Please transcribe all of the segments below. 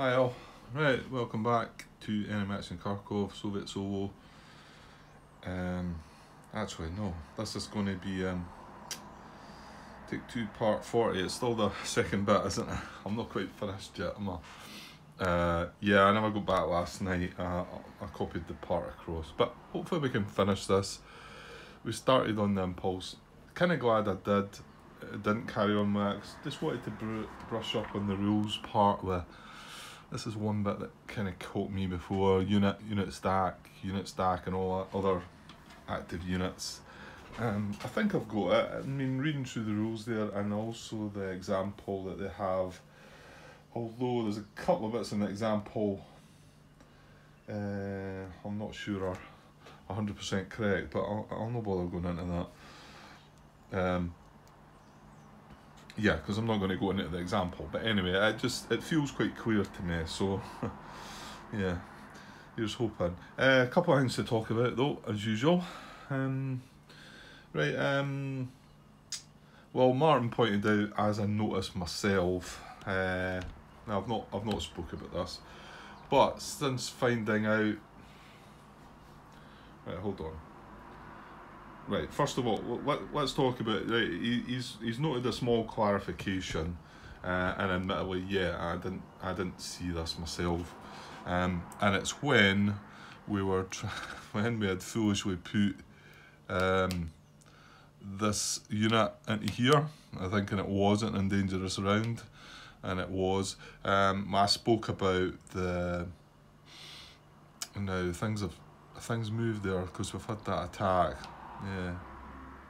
Hi all. Right, welcome back to Enemy Action Kharkov, Soviet Solo. Um, actually, no, this is going to be um, take two part 40. It's still the second bit, isn't it? I'm not quite finished yet, am I? Uh, yeah, I never got back last night. Uh, I copied the part across, but hopefully we can finish this. We started on the impulse. Kind of glad I did. It didn't carry on max. Just wanted to br- brush up on the rules part with this is one bit that kind of caught me before. Unit unit stack unit stack and all other active units. Um, I think I've got it. I mean reading through the rules there and also the example that they have although there's a couple of bits in the example uh, I'm not sure are 100% correct but I'll, I'll not bother going into that. Um, yeah, because I'm not going to go into the example. But anyway, it just it feels quite clear to me. So yeah, here's hoping. Uh, a couple of things to talk about though, as usual. Um, right. Um, well, Martin pointed out as I noticed myself. Uh, now I've not I've not spoke about this, but since finding out. Right, hold on. Right, first of all, let, let's talk about, right, he, he's, he's noted a small clarification, uh, and admittedly, yeah, I didn't, I didn't see this myself, um, and it's when we were, when we had foolishly put um, this unit into here, I think, and it wasn't in Dangerous Round, and it was, um, I spoke about the, now things have, things moved there, because we've had that attack, yeah.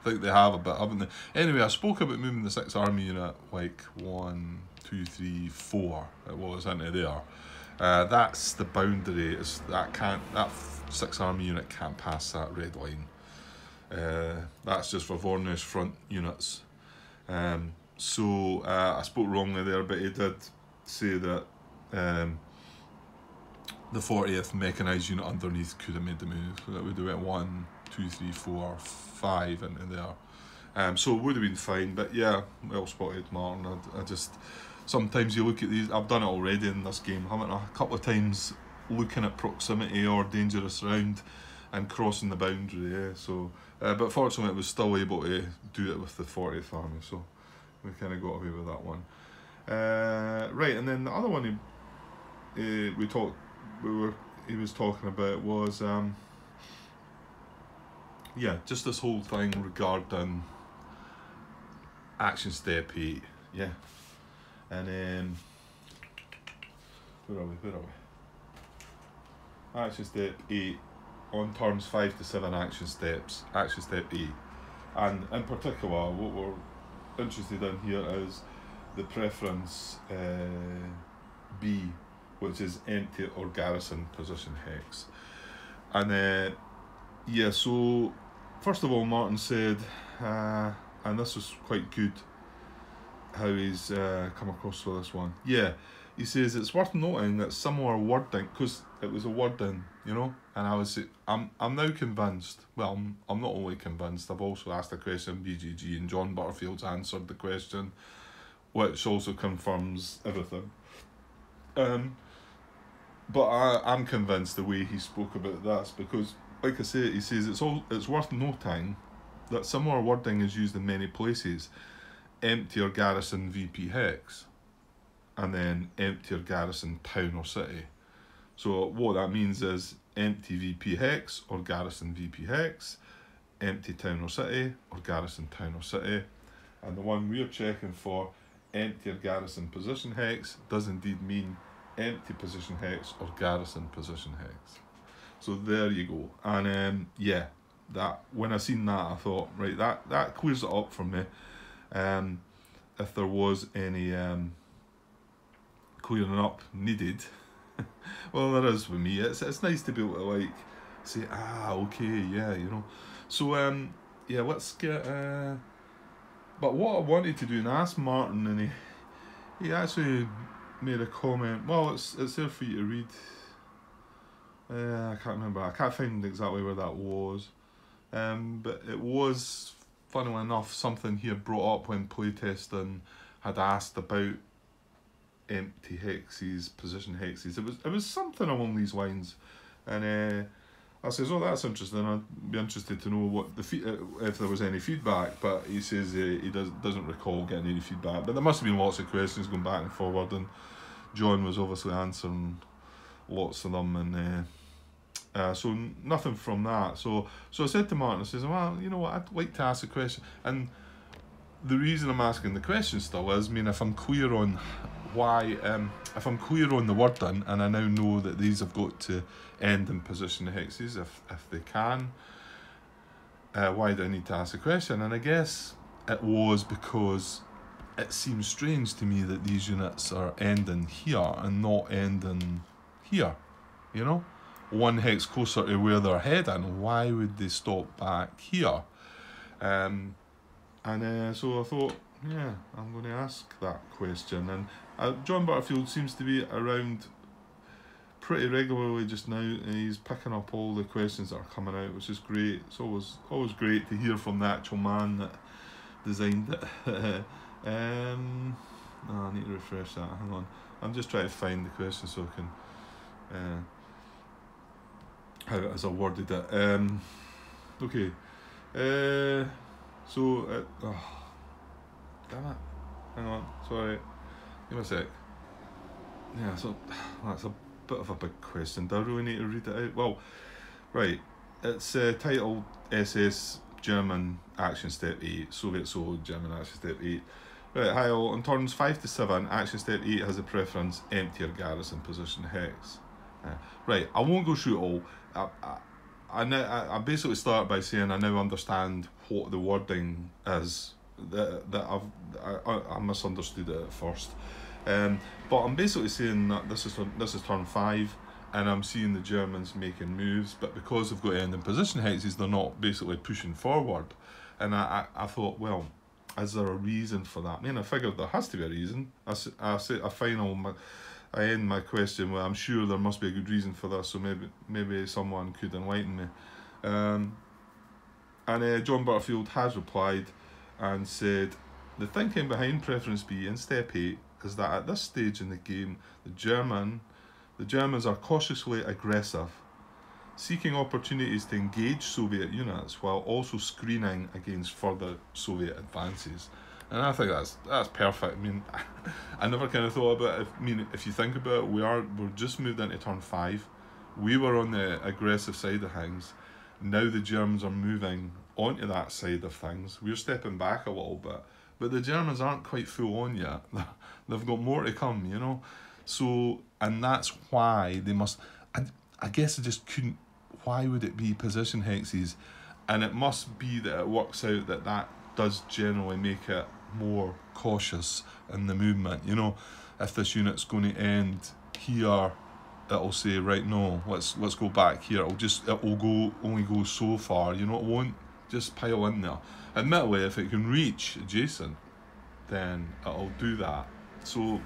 I think they have a bit, haven't they? Anyway, I spoke about moving the 6th Army unit like one, two, three, four. It was into there. Uh, that's the boundary. It's, that can't that 6th Army unit can't pass that red line. Uh, that's just for Voronezh front units. Um, so uh, I spoke wrongly there, but he did say that um, the 40th mechanised unit underneath could have made the move. So that would have went one, two, three, four, five into there. Um, so it would have been fine, but yeah, well spotted, Martin. I, I just sometimes you look at these. I've done it already in this game, haven't I? A couple of times looking at proximity or dangerous round and crossing the boundary. Yeah. So, uh, but fortunately, it was still able to do it with the 40th army. So we kind of got away with that one. Uh, right, and then the other one he, uh, we talked, we were he was talking about was. Um, yeah, just this whole thing regarding action step eight, yeah, and then where are we? Where are we? Action step eight on turns five to seven action steps. Action step eight, and in particular, what we're interested in here is the preference uh, B, which is empty or garrison position hex, and. Uh, yeah, so first of all, Martin said, uh, and this was quite good how he's uh, come across for this one. Yeah, he says it's worth noting that similar wording, because it was a wording, you know, and I was, I'm, I'm now convinced. Well, I'm, I'm not only convinced. I've also asked the question BGG, and John Butterfield's answered the question, which also confirms everything. Um, but I, I'm convinced the way he spoke about this because like I say, he says it's all it's worth noting that similar wording is used in many places. Empty or garrison VP hex, and then empty or garrison town or city. So what that means is empty VP hex or garrison VP hex, empty town or city or garrison town or city, and the one we're checking for, empty or garrison position hex, does indeed mean empty position hex or garrison position hex. So there you go. And um, yeah, that when I seen that, I thought, right, that that clears it up for me. Um, if there was any um, clearing up needed, well, there is with me. It's it's nice to be able to like say, ah, okay, yeah, you know. So um, yeah, let's get. Uh, but what I wanted to do and ask Martin, and he he actually made a comment. Well, it's it's there for you to read. Uh, I can't remember. I can't find exactly where that was. Um, but it was, funnily enough, something he had brought up when playtesting had asked about empty hexes, position hexes. It was it was something along these lines, and uh, I says, "Oh, that's interesting. I'd be interested to know what the fe- uh, if there was any feedback." But he says uh, he does doesn't recall getting any feedback. But there must have been lots of questions going back and forward, and John was obviously answering lots of them, and uh, uh, so nothing from that. So so I said to Martin, I says, "Well, you know what? I'd like to ask a question." And the reason I'm asking the question still is, I mean, if I'm clear on why, um, if I'm clear on the wording, and I now know that these have got to end in position of hexes if, if they can. Uh, why do I need to ask a question? And I guess it was because it seems strange to me that these units are ending here and not ending here. You know, one hex closer to where they're heading. Why would they stop back here? Um, and uh, so I thought, yeah, I'm going to ask that question. And uh, John Butterfield seems to be around pretty regularly just now. He's picking up all the questions that are coming out, which is great. It's always always great to hear from the actual man that designed it. um, oh, I need to refresh that. Hang on, I'm just trying to find the question so I can. Uh, as I worded it. Um, okay. Uh, so, uh, oh, damn it. Hang on, sorry. Give me a sec. Yeah, so that's a bit of a big question. Do I really need to read it out? Well, right. It's uh, titled SS German Action Step 8, Soviet Solo German Action Step 8. Right, hi all. On turns 5 to 7, Action Step 8 has a preference empty or garrison position hex. Uh, right, I won't go through it all. I, I, I, I, I basically start by saying I now understand what the wording is that, that I've I, I misunderstood it at first. Um, but I'm basically saying that this is this is turn five, and I'm seeing the Germans making moves, but because they've got end in position hexes, they're not basically pushing forward. And I, I, I thought, well, is there a reason for that? I mean, I figured there has to be a reason. I, I a final. I end my question well I'm sure there must be a good reason for this, so maybe maybe someone could enlighten me. Um, and uh, John Butterfield has replied and said the thinking behind preference B in step 8 is that at this stage in the game, the German, the Germans are cautiously aggressive, seeking opportunities to engage Soviet units while also screening against further Soviet advances. And I think that's that's perfect. I mean, I never kind of thought about it. I mean, if you think about it, we are we're just moved into turn five. We were on the aggressive side of things. Now the Germans are moving onto that side of things. We're stepping back a little bit but the Germans aren't quite full on yet. They've got more to come, you know. So, and that's why they must. And I guess I just couldn't. Why would it be position hexes? And it must be that it works out that that does generally make it more cautious in the movement. You know, if this unit's going to end here, it'll say right no, let's let's go back here. It'll just it will go only go so far. You know, it won't just pile in there. Admittedly, if it can reach adjacent, then it'll do that. So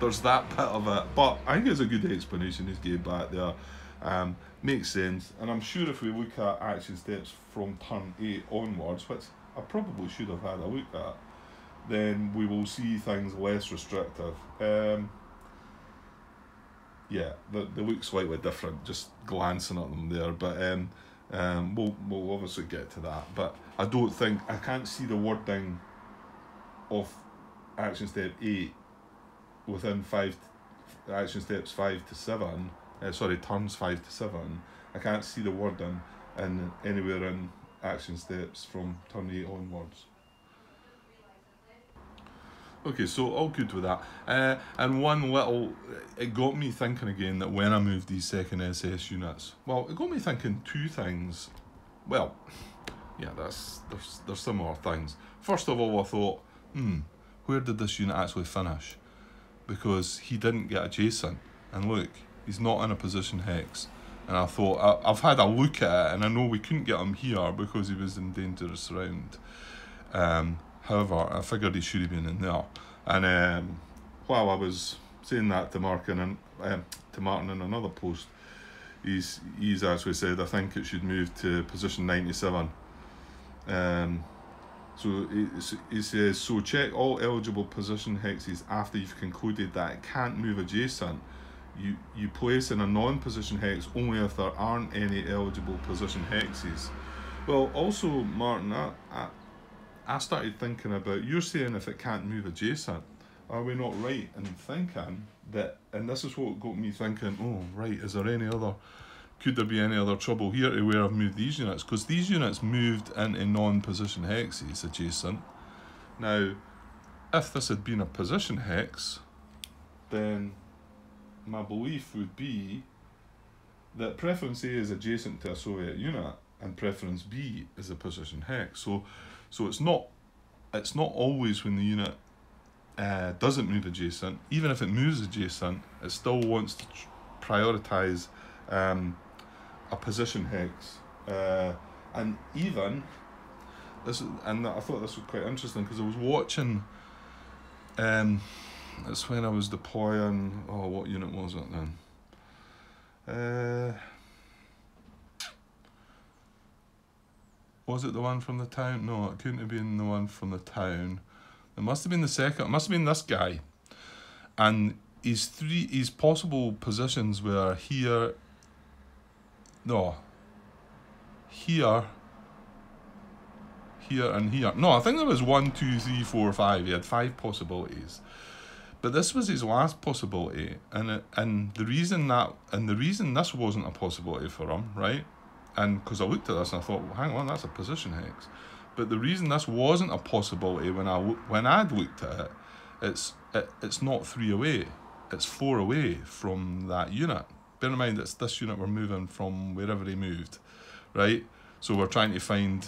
there's that bit of it. But I think it's a good explanation he's gave back there. Um, makes sense. And I'm sure if we look at action steps from turn 8 onwards, which I probably should have had a look at, then we will see things less restrictive. Um, yeah, they, they look slightly different, just glancing at them there. But um, um, we'll, we'll obviously get to that, but I don't think I can't see the wording of action step eight within five action steps five to seven. Uh, sorry, turns five to seven. I can't see the wording in anywhere in action steps from turn eight onwards. Okay, so all good with that. Uh, and one little, it got me thinking again that when I moved these second SS units, well, it got me thinking two things. Well, yeah, that's there's, there's some more things. First of all, I thought, hmm, where did this unit actually finish? Because he didn't get adjacent. And look, he's not in a position hex. And I thought, I, I've had a look at it, and I know we couldn't get him here because he was in dangerous round. Um, However, I figured he should have been in there. And um, while I was saying that to Martin and um, to Martin in another post, he's he's actually said I think it should move to position ninety seven. Um, So he, he says, so check all eligible position hexes after you've concluded that it can't move adjacent. You, you place in a non-position hex only if there aren't any eligible position hexes. Well, also, Martin, I, I, I started thinking about, you're saying if it can't move adjacent, are we not right in thinking that, and this is what got me thinking, oh, right, is there any other could there be any other trouble here to where I've moved these units? Because these units moved into non-position hexes adjacent. Now, if this had been a position hex, then my belief would be that preference A is adjacent to a Soviet unit and preference B is a position hex. So, so it's not it's not always when the unit uh, doesn't move adjacent. Even if it moves adjacent, it still wants to prioritize um, a position hex. Uh, and even this, and I thought this was quite interesting because I was watching. Um, that's when I was deploying. Oh, what unit was it then? Uh, was it the one from the town? No, it couldn't have been the one from the town. It must have been the second. It must have been this guy. And his three, his possible positions were here, no. Here. Here and here. No, I think there was one, two, three, four, five. He had five possibilities. But this was his last possibility, and it, and the reason that and the reason this wasn't a possibility for him, right? And because I looked at this and I thought, well, hang on, that's a position hex. But the reason this wasn't a possibility when I when I'd looked at it, it's it, it's not three away, it's four away from that unit bear in mind it's this unit we're moving from wherever he moved, right? So we're trying to find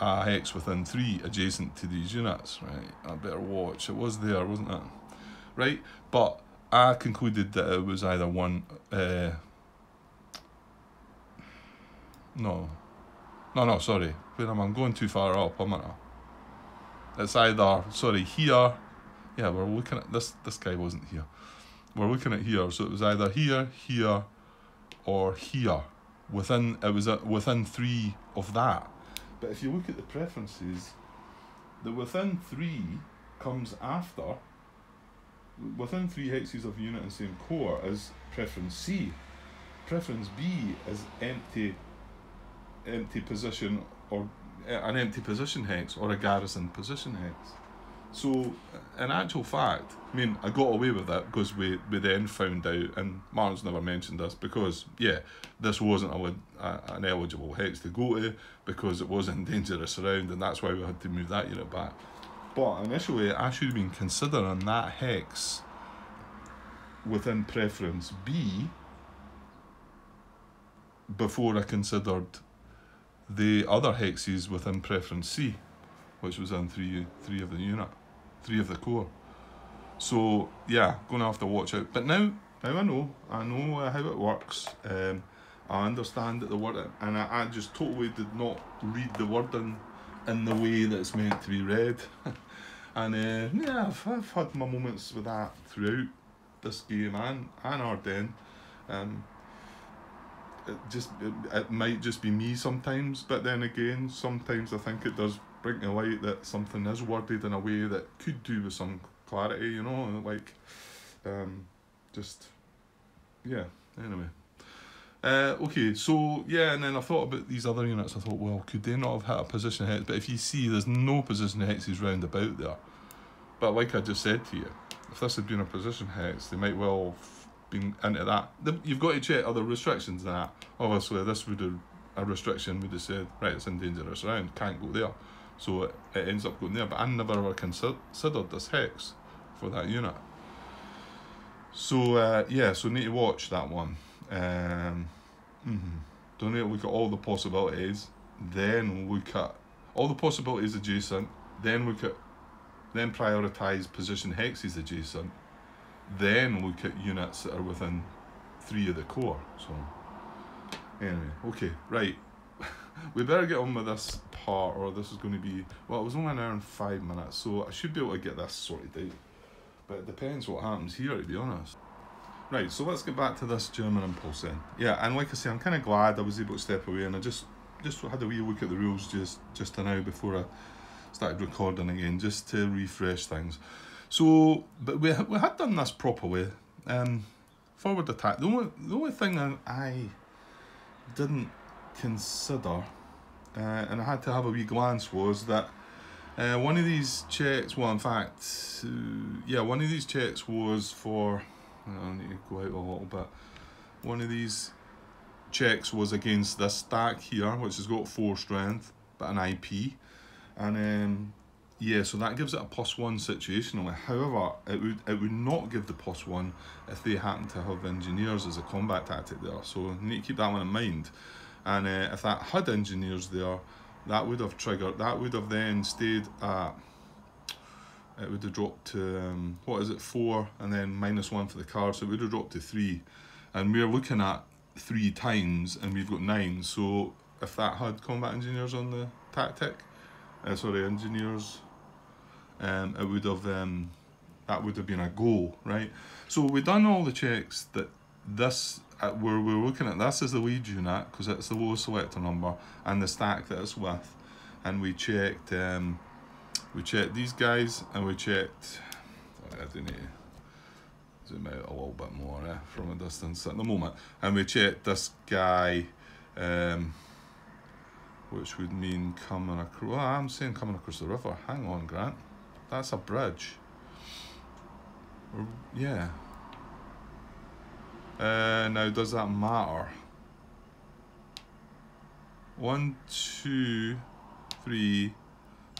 a hex within three adjacent to these units, right? I better watch. It was there, wasn't it? Right? But I concluded that it was either one. Uh, no. No, no, sorry. Wait a minute, I'm going too far up, am I? It's either, sorry, here. Yeah, we're looking at this. This guy wasn't here we're looking at here, so it was either here, here, or here. Within it was a, within three of that. But if you look at the preferences, the within three comes after. Within three hexes of unit and same core is preference C. Preference B is empty, empty position or uh, an empty position hex or a garrison position hex. So, in actual fact, I mean, I got away with that because we, we then found out, and Martin's never mentioned this, because, yeah, this wasn't a, a, an eligible hex to go to because it was in dangerous around, and that's why we had to move that unit back. But initially, I should have been considering that hex within preference B before I considered the other hexes within preference C, which was in three three of the unit three of the core. So yeah, gonna have to watch out. But now, now I know, I know how it works. Um, I understand that the word, and I, I just totally did not read the wording in the way that it's meant to be read. and uh, yeah, I've, I've had my moments with that throughout this game and and Ardennes. Um, it just it, it might just be me sometimes, but then again, sometimes I think it does bring to light that something is worded in a way that could do with some clarity, you know, like, um, just, yeah, anyway. Uh, okay, so yeah, and then I thought about these other units. I thought, well, could they not have had a position hex? But if you see, there's no position hexes round about there. But like I just said to you, if this had been a position hex, they might well been into that. You've got to check other restrictions that. Obviously, this would have a restriction would have said, right, it's in dangerous round, can't go there. So it, it ends up going there. But I never ever considered this hex for that unit. So uh, yeah, so need to watch that one. Um, mm-hmm. Don't need to look at all the possibilities. Then look at all the possibilities adjacent. Then look at then prioritize position hexes adjacent. Then look at units that are within three of the core. So anyway, okay, right. we better get on with this part or this is going to be well it was only an hour and five minutes so I should be able to get this sorted out but it depends what happens here to be honest right so let's get back to this German impulse then yeah and like I say I'm kind of glad I was able to step away and I just just had a wee look at the rules just just now before I started recording again just to refresh things. So, but we we had done this properly. Um, forward attack. The only the only thing I, I didn't consider, uh, and I had to have a wee glance, was that uh, one of these checks. Well, in fact, uh, yeah, one of these checks was for. I need to go out a little bit. One of these checks was against this stack here, which has got four strength, but an IP, and um, yeah, so that gives it a plus one situationally. However, it would it would not give the plus one if they happen to have engineers as a combat tactic there. So you need to keep that one in mind. And uh, if that had engineers there, that would have triggered. That would have then stayed at. It would have dropped to um, what is it four, and then minus one for the card. So it would have dropped to three, and we're looking at three times, and we've got nine. So if that had combat engineers on the tactic, uh, sorry, engineers um, it would have um, that would have been a goal, right? So we've done all the checks that this uh, we're, we're looking at this as the lead unit because it's the lowest selector number and the stack that it's with, and we checked um, we checked these guys and we checked I don't know zoom out a little bit more eh, from a distance at the moment. And we checked this guy um, which would mean coming across well, I'm saying coming across the river. Hang on Grant that's a bridge. Yeah. Uh, now, does that matter? One, two, three,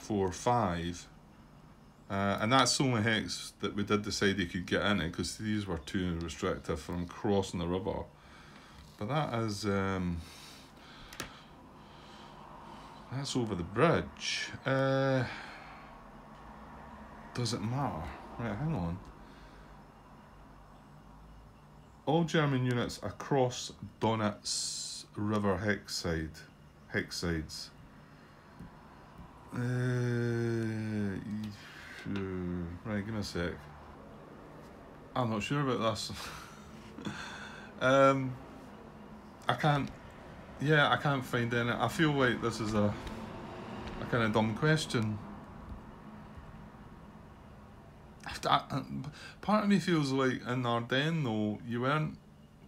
four, five. Uh, and that's the only hex that we did decide he could get in it because these were too restrictive from crossing the river. But that is um, that's over the bridge. Uh, does it matter? Right, hang on. All German units across Donets River Hexside, Hexsides. Uh, right, give me a sec. I'm not sure about this. um, I can't. Yeah, I can't find any. I feel like this is a a kind of dumb question. Part of me feels like in Ardennes though you weren't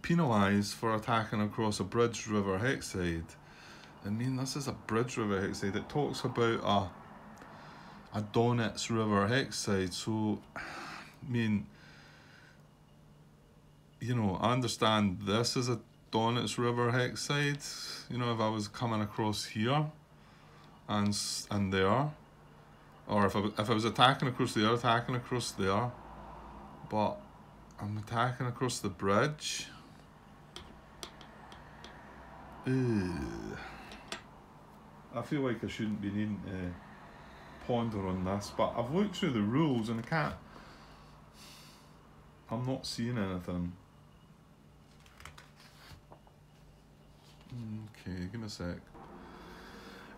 penalised for attacking across a bridge river hexside. I mean this is a bridge river hexside. It talks about a a Donets river hexside. So I mean you know, I understand this is a Donets river hexside. You know, if I was coming across here and and there or if I, if I was attacking across there, attacking across there, but I'm attacking across the bridge. Ugh. I feel like I shouldn't be needing to ponder on this, but I've looked through the rules and I can't. I'm not seeing anything. Okay, give me a sec.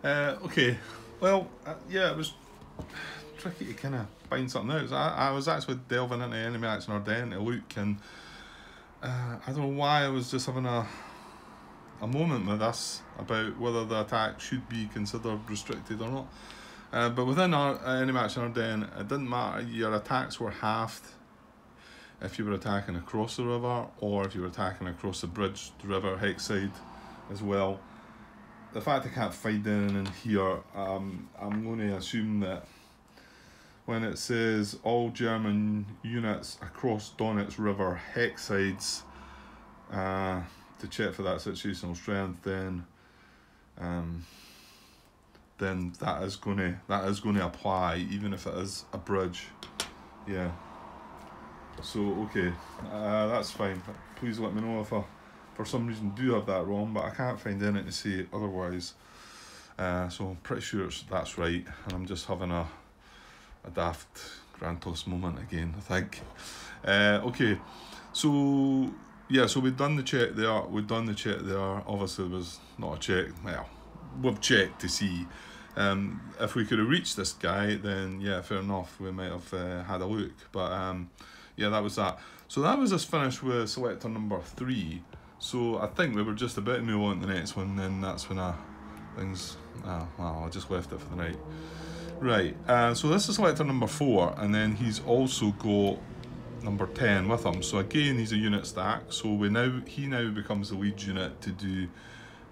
Uh, okay, well, uh, yeah, it was tricky to kind of find something out. I, I was actually delving into Enemy Action Ardennes to look and uh, I don't know why I was just having a a moment with this about whether the attack should be considered restricted or not. Uh, but within our uh, Enemy Action Ardennes, it didn't matter, your attacks were halved if you were attacking across the river or if you were attacking across the bridge, the river, Hexside as well the fact I can't find anything in here, um, I'm going to assume that when it says all German units across Donets River hexsides uh, to check for that situational strength, then um, then that is going to that is going to apply even if it is a bridge. Yeah. So okay, uh, that's fine. Please let me know if I for some reason do have that wrong, but I can't find anything to say otherwise. Uh, so I'm pretty sure that's right, and I'm just having a a daft Grantos moment again, I think. Uh, okay, so yeah, so we've done the check there, we've done the check there, obviously there was not a check, well, we've checked to see um, if we could have reached this guy, then yeah, fair enough, we might have uh, had a look, but um, yeah, that was that. So that was us finished with selector number three. So I think we were just about to move on to the next one, and that's when I things. Ah, well, I just left it for the night. Right, uh, so this is selector number four, and then he's also got number 10 with him. So again, he's a unit stack. So we now he now becomes the lead unit to do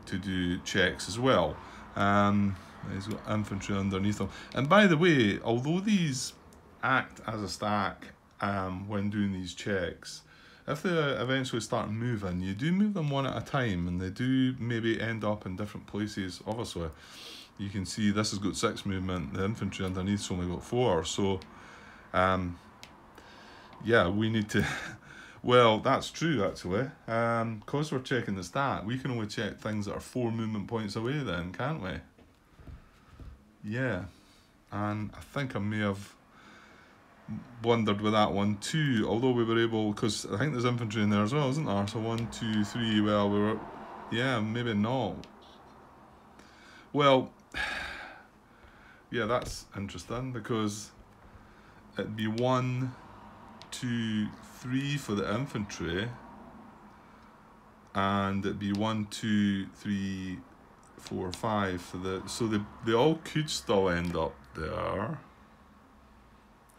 to do checks as well. Um, he's got infantry underneath him. And by the way, although these act as a stack um, when doing these checks, if they eventually start moving, you do move them one at a time, and they do maybe end up in different places. Obviously, you can see this has got six movement. The infantry underneath's only got four. So, um, yeah, we need to. well, that's true actually. Um, because we're checking the stat, we can only check things that are four movement points away. Then, can't we? Yeah, and I think I may have blundered with that one too. Although we were able, because I think there's infantry in there as well, isn't there? So one, two, three. Well, we were, yeah, maybe not. Well, yeah, that's interesting because it'd be one, two, three for the infantry, and it'd be one, two, three, four, five for the. So they they all could still end up there.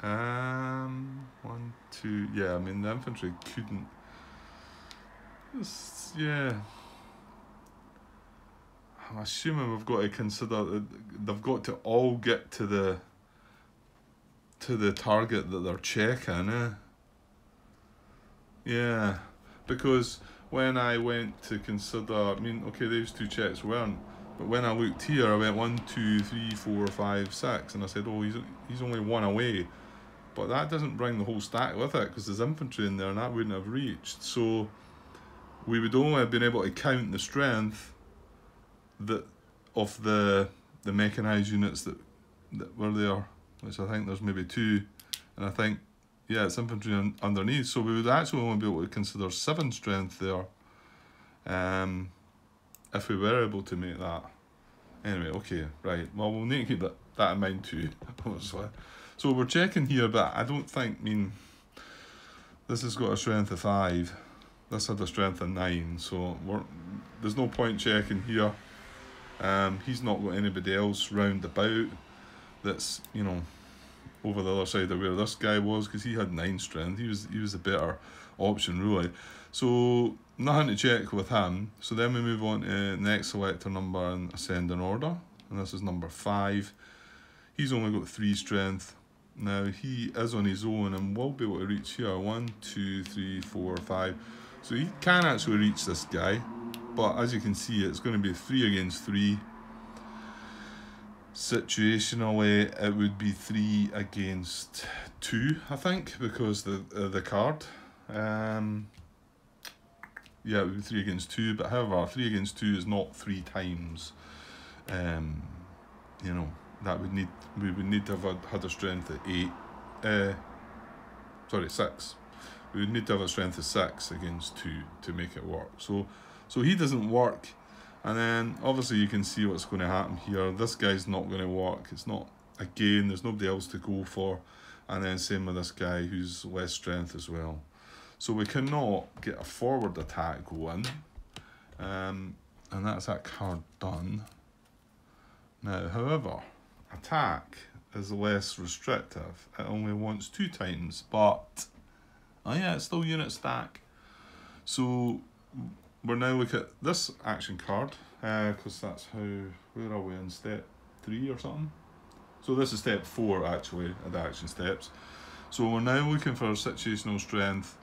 Um, one, two, yeah. I mean, the infantry couldn't. Yeah. I'm assuming we've got to consider they've got to all get to the to the target that they're checking, eh? Yeah, because when I went to consider, I mean, okay, those two checks weren't, but when I looked here, I went one, two, three, four, five, six, and I said, oh, he's he's only one away, but that doesn't bring the whole stack with it because there's infantry in there, and that wouldn't have reached. So we would only have been able to count the strength that of the the mechanized units that that were there, which I think there's maybe two, and I think yeah, it's infantry un underneath. So we would actually only be able to consider seven strength there, um, if we were able to make that. Anyway, okay, right. Well, we'll need to keep that, that in mind too, obviously. So we're checking here, but I don't think, I mean, this has got a strength of five. This had a strength of nine, so we're, there's no point checking here. Um, he's not got anybody else round about that's, you know, over the other side of where this guy was because he had nine strength. He was he was the better option really. So nothing to check with him. So then we move on to next selector number and ascending order. And this is number five. He's only got three strength. Now he is on his own and will be able to reach here. One, two, three, four, five. So he can actually reach this guy. But as you can see, it's going to be three against three situationally it would be three against two I think because the uh, the card um yeah it would be three against two but however three against two is not three times um you know that would need we would need to have had, a strength of eight uh sorry six we would need to have a strength of six against two to make it work so so he doesn't work and then obviously you can see what's going to happen here. This guy's not going to work. It's not, again, there's nobody else to go for. And then same with this guy who's less strength as well. So we cannot get a forward attack going. Um, and that's that card done. Now, however, attack is less restrictive. It only wants two times, but, oh yeah, it's still unit stack. So we're now looking at this action card because uh, that's how where are we in step three or something so this is step four actually of the action steps so we're now looking for situational strength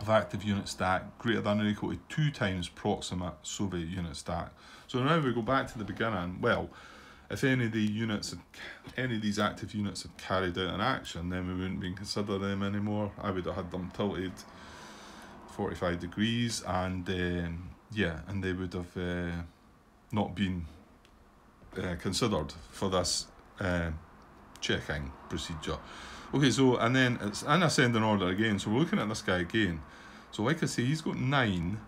of active unit stack greater than or equal to two times proximate Soviet unit stack so now we go back to the beginning well if any of the units any of these active units had carried out an action then we wouldn't be considering them anymore. I would have had them tilted 45 degrees and um, yeah and they would have uh, not been uh, considered for this uh, checking procedure. Okay so and then it's in ascending order again so we're looking at this guy again. So like I say he's got nine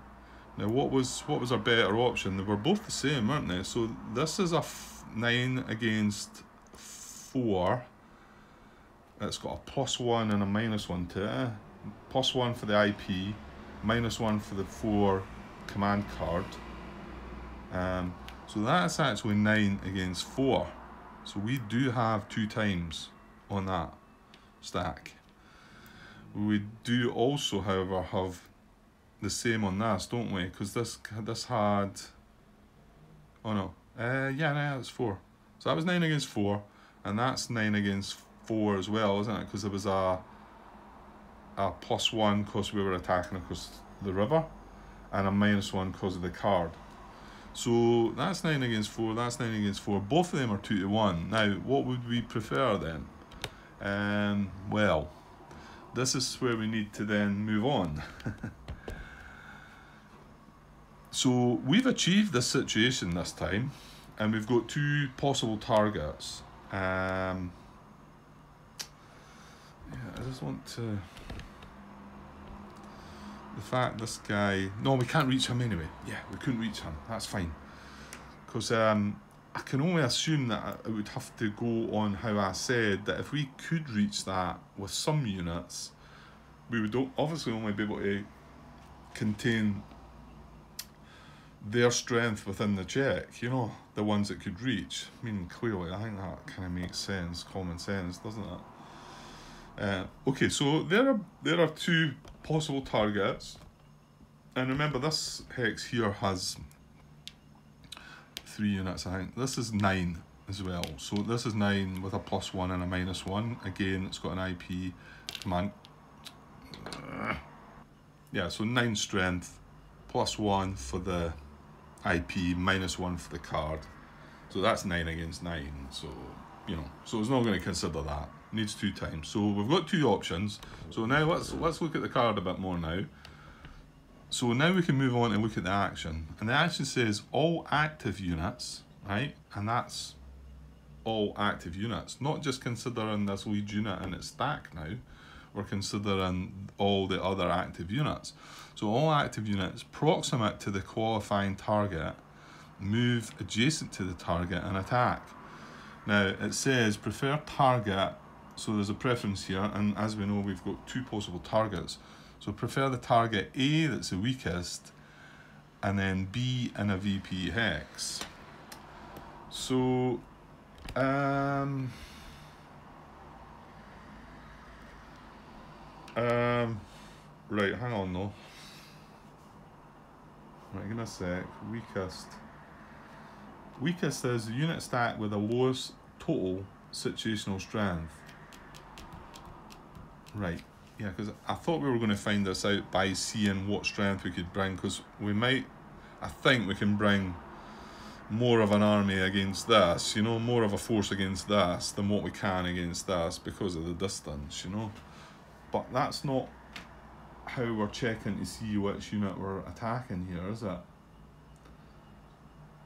now what was what was our better option they were both the same weren't they so this is a nine against four it's got a plus one and a minus one to it plus one for the IP minus one for the four command card. Um, so that's actually nine against four. So we do have two times on that stack. We do also, however, have the same on this, don't we? Because this this had, oh no, uh, yeah, no, it's four. So that was nine against four, and that's nine against four as well, isn't it? Because there was a a plus one because we were attacking across the river, and a minus one because of the card. So that's nine against four. That's nine against four. Both of them are two to one. Now, what would we prefer then? Um, well, this is where we need to then move on. so we've achieved this situation this time, and we've got two possible targets. Um, yeah, I just want to. The fact this guy. No, we can't reach him anyway. Yeah, we couldn't reach him. That's fine. Because um, I can only assume that it would have to go on how I said that if we could reach that with some units, we would obviously only be able to contain their strength within the check, you know, the ones that could reach. I mean, clearly, I think that kind of makes sense, common sense, doesn't it? Uh, okay, so there are there are two possible targets, and remember this hex here has three units. I think this is nine as well. So this is nine with a plus one and a minus one. Again, it's got an IP command yeah, so 9 strength, plus 1 for the IP, minus 1 for the card. So that's 9 against 9. So, you know, so it's not going to consider that. Needs 2 times. So we've got two options. So now let's, let's look at the card a bit more now. So now we can move on and look at the action. And the action says all active units, right? And that's all active units, not just considering this lead unit in its stack now we're considering all the other active units. So all active units proximate to the qualifying target move adjacent to the target and attack. Now it says prefer target, so there's a preference here, and as we know we've got two possible targets. So prefer the target A that's the weakest, and then B in a VP hex. So, um, Um, right, hang on though. Right, give a sec. Weakest. Weakest is the unit stack with the lowest total situational strength. Right, yeah, because I thought we were going to find this out by seeing what strength we could bring, because we might, I think we can bring more of an army against this, you know, more of a force against this than what we can against this because of the distance, you know but that's not how we're checking to see which unit we're attacking here, is it?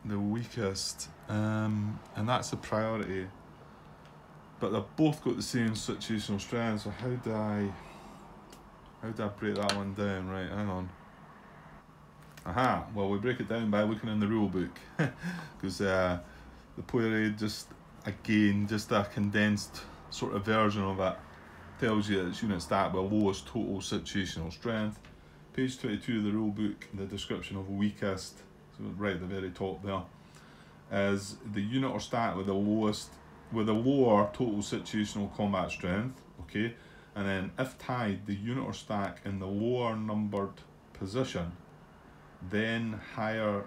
The weakest, um, and that's the priority. But they've both got the same situational strength, so how do I, how do I break that one down? Right, hang on. Aha, well we break it down by looking in the rule book, because uh, the player just, again, just a condensed sort of version of it tells you its unit stat with lowest total situational strength. Page 22 of the rule book, the description of weakest, so right at the very top there, is the unit or stat with the lowest, with a lower total situational combat strength, okay, and then if tied, the unit or stack in the lower numbered position, then higher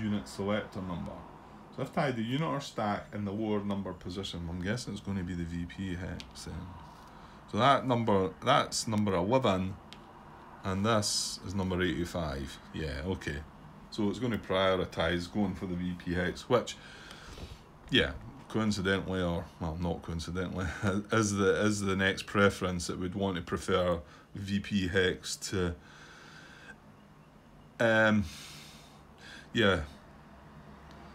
unit selector number. So if tied the unit or stack in the lower numbered position, I'm guessing it's going to be the VP hex then. So that number, that's number 11, and this is number 85. Yeah, okay. So it's going to prioritise going for the VP hex, which, yeah, coincidentally or well not coincidentally is the is the next preference that we'd want to prefer VP hex to um yeah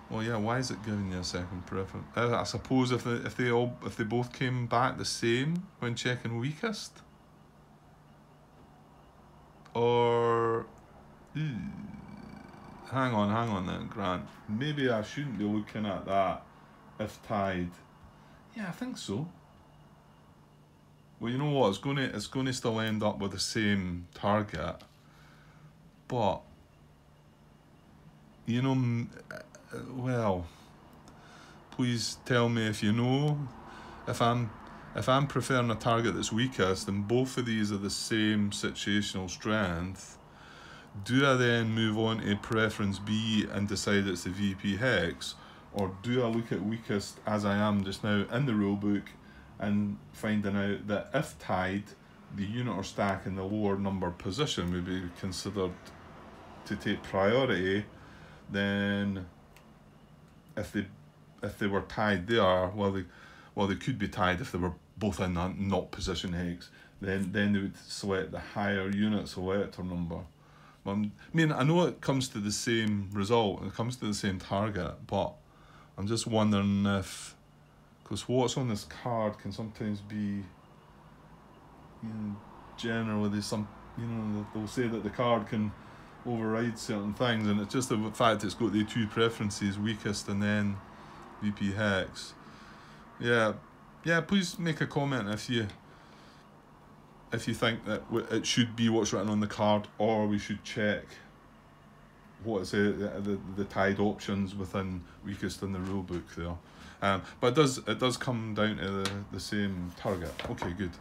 well, yeah. Why is it giving you a second preference? Uh, I suppose if they, if they all if they both came back the same when checking weakest, or hang on, hang on, then Grant. Maybe I shouldn't be looking at that if tied. Yeah, I think so. Well, you know what? It's going to it's to still end up with the same target, but you know Uh, well, please tell me if you know. If I'm if I'm preferring a target that's weakest and both of these are the same situational strength, do I then move on to preference B and decide it's the VP hex? Or do I look at weakest as I am just now in the rulebook and finding out that if tied, the unit or stack in the lower number position would be considered to take priority, then if they if they were tied there, well they well they could be tied if they were both in that not position hex, then then they would select the higher unit selector number. I mean, I know it comes to the same result, it comes to the same target, but I'm just wondering if, because what's on this card can sometimes be you know, generally some you know they'll say that the card can override certain things and it's just the fact it's got the two preferences weakest and then VP hex. Yeah yeah please make a comment if you if you think that it should be what's written on the card or we should check what is it the, the, the tied options within weakest in the rule book there. Um, but it does it does come down to the, the same target. Okay good.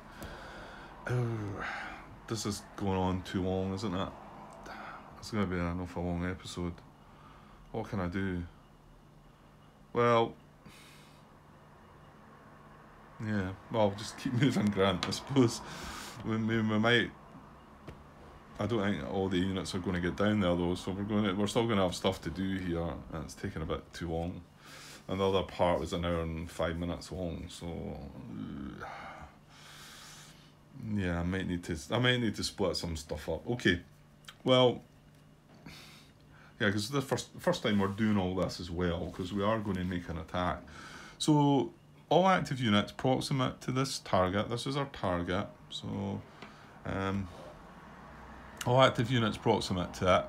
Oh, this is going on too long, isn't it? It's going to be an awful long episode. What can I do? Well, yeah, well, just keep moving, Grant, I suppose. We, we, we might. I don't think all the units are going to get down there though, so we're going to, we're still going to have stuff to do here, and it's taking a bit too long. And the other part was an hour and five minutes long, so. Yeah, I might need to. I might need to split some stuff up. Okay, well, yeah, because the first first time we're doing all this as well, because we are going to make an attack. So all active units proximate to this target. This is our target. So, um, all active units proximate to it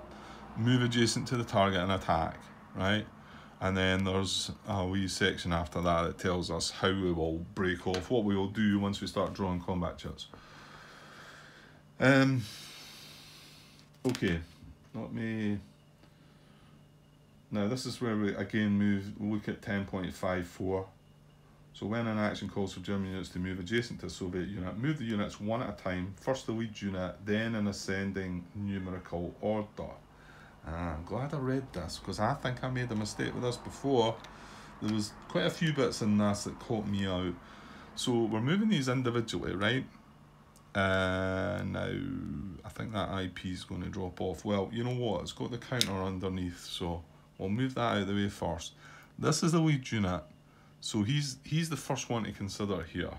move adjacent to the target and attack. Right. And then there's a wee section after that that tells us how we will break off, what we will do once we start drawing combat charts. Um, okay, let me. Now, this is where we again move, look at 10.54. So, when an action calls for German units to move adjacent to a Soviet unit, move the units one at a time, first the lead unit, then in ascending numerical order. Ah, I'm glad I read this because I think I made a mistake with this before. There was quite a few bits in this that caught me out. So we're moving these individually, right? Uh, now, I think that IP is going to drop off. Well, you know what? It's got the counter underneath, so we'll move that out of the way first. This is the lead unit, so he's he's the first one to consider here.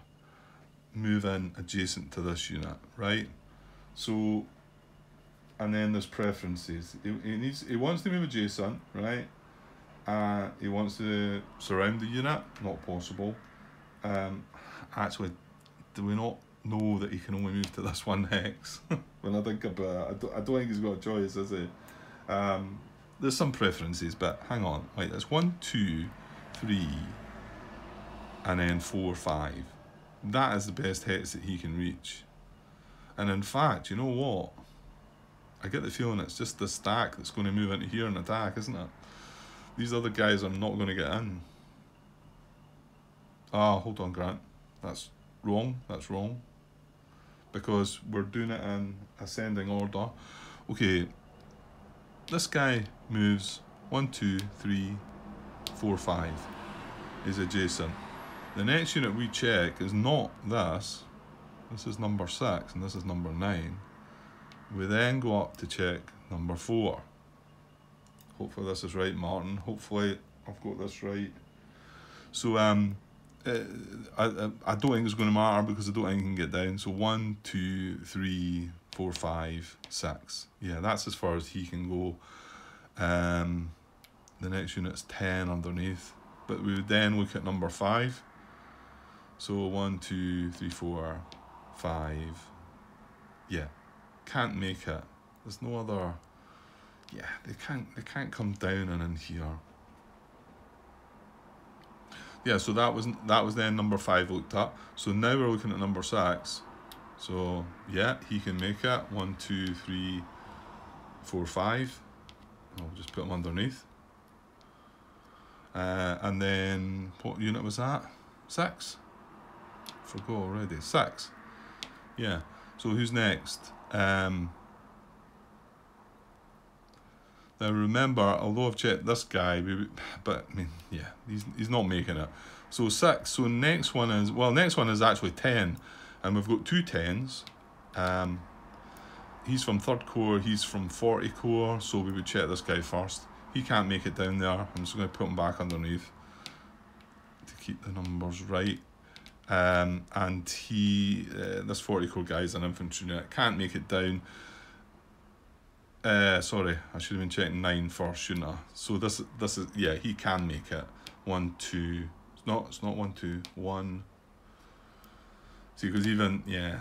Move in adjacent to this unit, right? So and then there's preferences. He, he needs he wants to move adjacent, right? Uh, he wants to surround the unit, not possible. Um, actually, do we not know that he can only move to this one hex? when I think about it, I don't, I don't think he's got a choice, is he? Um, there's some preferences, but hang on. Right, there's one, two, three, and then four, five. That is the best hex that he can reach. And in fact, you know what? I get the feeling it's just the stack that's going to move into here and attack, isn't it? These other guys are not going to get in. Ah, hold on, Grant. That's wrong. That's wrong. Because we're doing it in ascending order. Okay, this guy moves one, two, three, four, five. Is adjacent. The next unit we check is not this. This is number six, and this is number nine. We then go up to check number four. Hopefully this is right, Martin. Hopefully I've got this right. So um, uh, I, I don't think it's going to matter because I don't think I can get down. So one, two, three, four, five, six. Yeah, that's as far as he can go. Um, the next unit's 10 underneath. But we would then look at number five. So one, two, three, four, five. Yeah, can't make it. There's no other. Yeah, they can't. They can't come down and in here. Yeah, so that was that was then number five looked up. So now we're looking at number six. So yeah, he can make it. One, two, three, four, five. I'll just put them underneath. Uh, and then what unit was that? Six? Forgot already. Six. Yeah. So who's next? Um, now remember, although I've checked this guy, but I mean, yeah, he's he's not making it. So six. So next one is well, next one is actually ten, and we've got two tens. Um, he's from third corps, He's from forty corps, So we would check this guy first. He can't make it down there. I'm just going to put him back underneath to keep the numbers right. Um, and he, uh, this 40 corps guy is an infantry unit, can't make it down. Uh, sorry, I should have been checking nine first, shouldn't I? So this, this is yeah, he can make it. One, two. It's not. It's not one, two, one. See, because even yeah,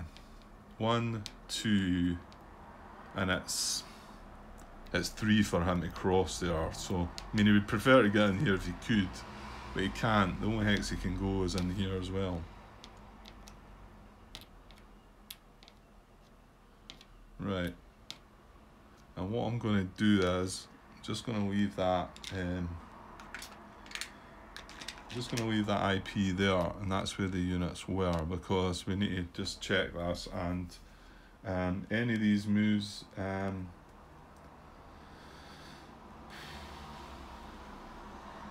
one, two, and it's it's three for him to cross there. So I mean, he would prefer to get in here if he could, but he can't. The only hex he can go is in here as well. Right. And what I'm going to do is, I'm just going to leave that, um, just going to leave that IP there, and that's where the units were, because we need to just check this, and um, any of these moves, um,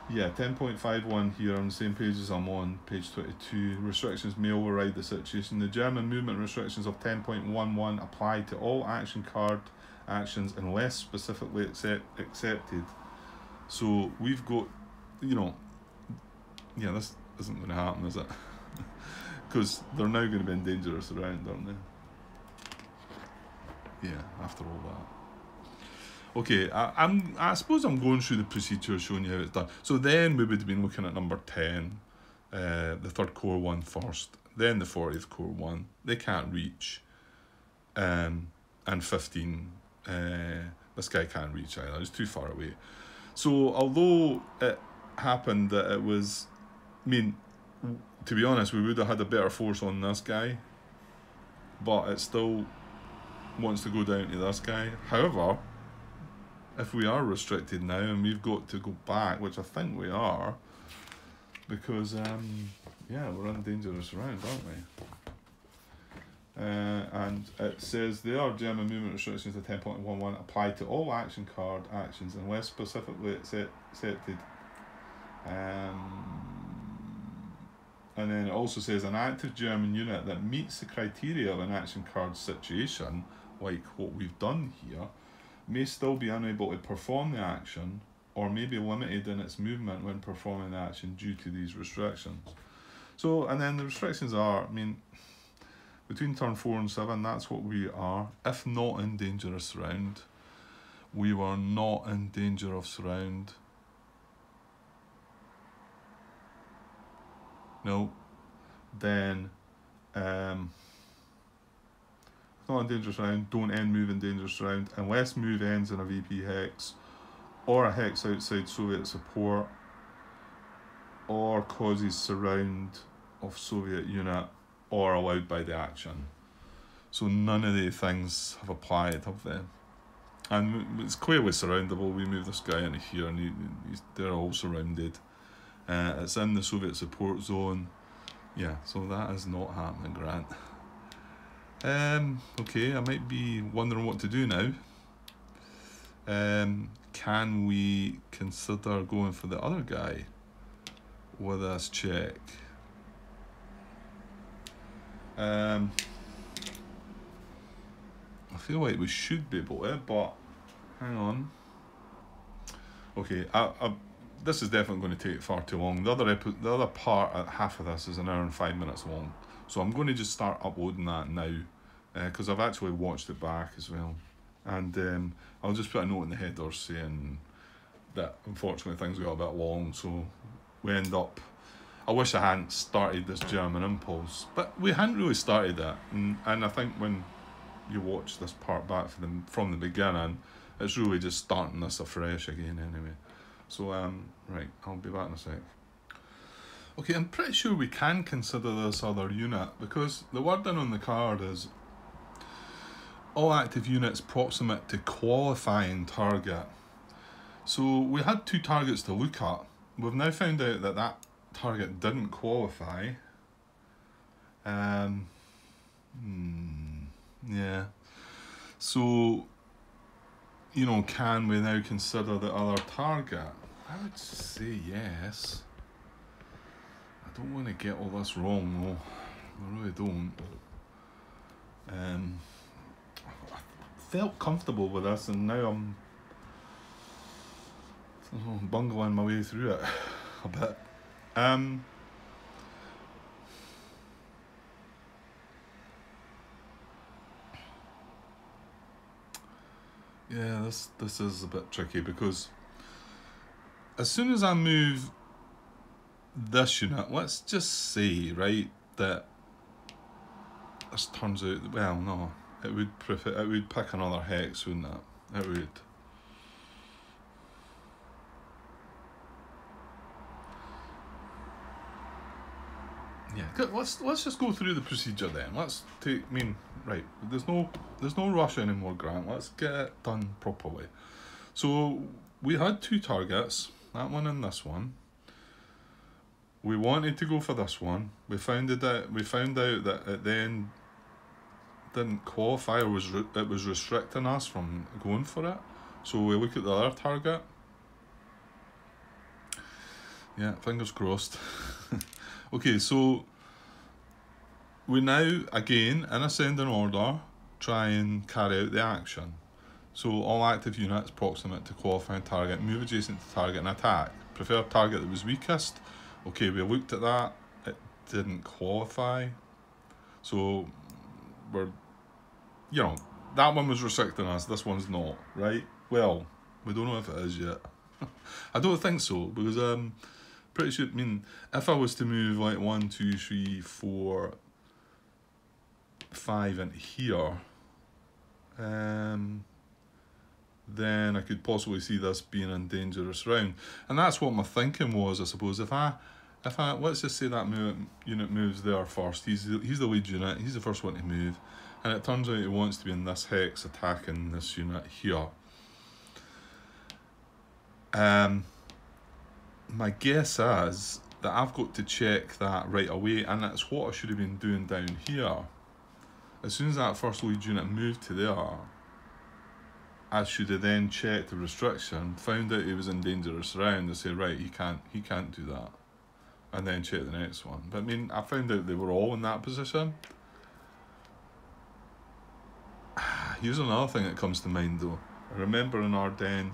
Yeah, 10.51 here on the same page as I'm on, page 22. Restrictions may override the situation. The German movement restrictions of 10.11 apply to all action card actions unless specifically accept, accepted. So we've got, you know, yeah, this isn't going to happen, is it? Because they're now going to be in dangerous around, aren't they? Yeah, after all that. Okay, I, I'm. I suppose I'm going through the procedure, showing you how it's done. So then we would have been looking at number ten, uh, the third corps one first, then the fortieth corps one. They can't reach. Um, and fifteen. Uh, this guy can't reach either. It's too far away. So although it happened that it was, I mean, to be honest, we would have had a better force on this guy. But it still wants to go down to this guy. However, if we are restricted now and we've got to go back, which I think we are, because um, yeah, we're in dangerous round, aren't we? Uh, and it says there are German movement restrictions of 10.11 apply to all action card actions unless specifically accepted. Um, and then it also says an active German unit that meets the criteria of an action card situation, like what we've done here, may still be unable to perform the action or may be limited in its movement when performing the action due to these restrictions. So, and then the restrictions are, I mean, between turn 4 and 7, that's what we are. If not in dangerous surround, we were not in danger of surround. No. Then, um, not a dangerous round, don't end move in dangerous round, unless move ends in a VP hex, or a hex outside Soviet support, or causes surround of Soviet unit, or allowed by the action. So none of the things have applied, have they? And it's clearly surroundable. We move this guy into here, and he, they're all surrounded. Uh, it's in the Soviet support zone. Yeah, so that is not happening, Grant. Um, okay, I might be wondering what to do now. Um, can we consider going for the other guy with us check? Um, I feel like we should be able to, but hang on. Okay, I, I, this is definitely going to take far too long. The other the other part, uh, half of this is an hour and five minutes long. So I'm going to just start uploading that now because uh, I've actually watched it back as well. And um, I'll just put a note in the header saying that unfortunately things got a bit long, so we end up. I wish I hadn't started this German impulse, but we hadn't really started that, And, and I think when you watch this part back from the, from the beginning, it's really just starting this afresh again anyway. So, um, right, I'll be back in a sec. Okay, I'm pretty sure we can consider this other unit because the wording on the card is all active units proximate to qualifying target. So we had two targets to look at we've now found out that that target didn't qualify. Um, hmm, yeah. So, you know, can we now consider the other target? I would say yes. I don't want to get all this wrong, though. I really don't. Um, I felt comfortable with this, and now I'm bungling my way through it a bit. Um, yeah, this this is a bit tricky because as soon as I move this unit, let's just say, right, that this turns out, well, no, it would prefer, it would pick another hex, wouldn't it? It would. Yeah, let's let's just go through the procedure then. Let's take. I mean, right. There's no there's no rush anymore, Grant. Let's get it done properly. So we had two targets, that one and this one. We wanted to go for this one. We found that we found out that it then didn't qualify or was it was restricting us from going for it. So we look at the other target. Yeah, fingers crossed. okay, so we now, again, in ascending order, try and carry out the action. So all active units proximate to qualifying target, move adjacent to target and attack. Prefer target that was weakest. Okay, we looked at that, it didn't qualify. So we're, you know, that one was restricting us, this one's not, right? Well, we don't know if it is yet. I don't think so, because um, pretty sure, I mean, if I was to move like one, two, three, four, five into here, um, then I could possibly see this being a dangerous round. And that's what my thinking was, I suppose. If I, if I, let's just say that move, unit moves there first. He's the, he's the lead unit. He's the first one to move. And it turns out he wants to be in this hex attacking this unit here. Um, my guess is that I've got to check that right away and that's what I should have been doing down here. As soon as that first lead unit moved to there, I should have then checked the restriction, found out he was in dangerous round and say, right, he can't he can't do that. And then check the next one. But I mean I found out they were all in that position. Here's another thing that comes to mind though. I remember in Ardennes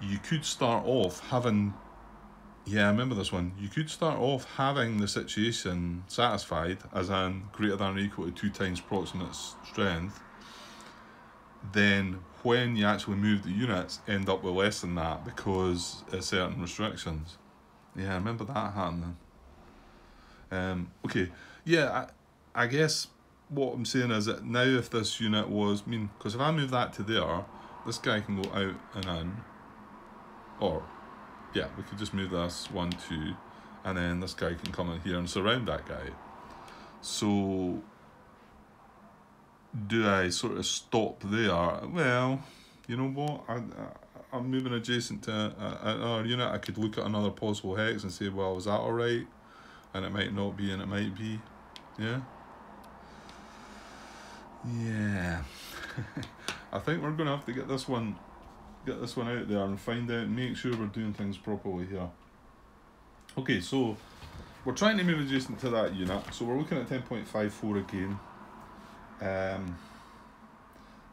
you could start off having yeah, I remember this one. You could start off having the situation satisfied as in greater than or equal to two times proximate strength. Then when you actually move the units, end up with less than that because of certain restrictions. Yeah, I remember that happening. Um, okay, yeah, I, I guess what I'm saying is that now if this unit was, I mean, because if I move that to there, this guy can go out and in, or yeah, we could just move this one, two, and then this guy can come in here and surround that guy. So, do I sort of stop there? Well, you know what? I, I, am moving adjacent to uh, uh, another unit. I could look at another possible hex and say, well, is that alright? And it might not be and it might be. Yeah? Yeah. I think we're going to have to get this one get this one out there and find out make sure we're doing things properly here. Okay, so we're trying to move adjacent to that unit, so we're looking at 10.54 again. Um,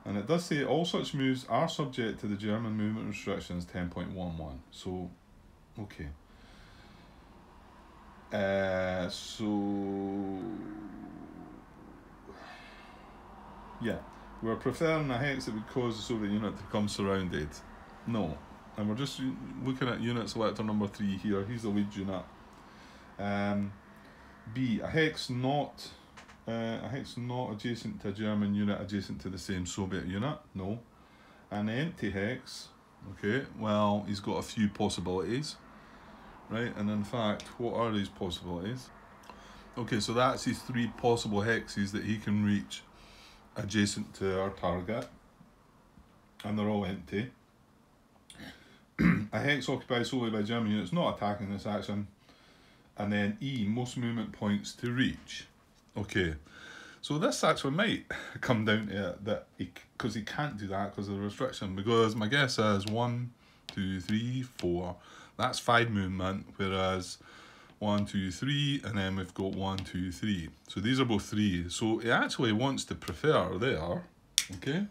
and it does say all such moves are subject to the German movement restrictions 10.11. So, okay. Uh, so, yeah. We're preferring a hex that would cause the Soviet unit to become surrounded. No. And we're just looking at unit selector number three here. He's the lead unit. Um, B. A hex not uh, a hex not adjacent to a German unit adjacent to the same Soviet unit. No. An empty hex. Okay. Well, he's got a few possibilities. Right. And in fact, what are these possibilities? Okay, so that's his three possible hexes that he can reach adjacent to our target and they're all empty. a hex occupied solely by German units not attacking this action. And then E, most movement points to reach. Okay, so this actually might come down to it that he, because he can't do that because of the restriction. Because my guess is one, two, three, four. That's five movement, whereas one, two, three, and then we've got one, two, three. So these are both three. So he actually wants to prefer there, okay?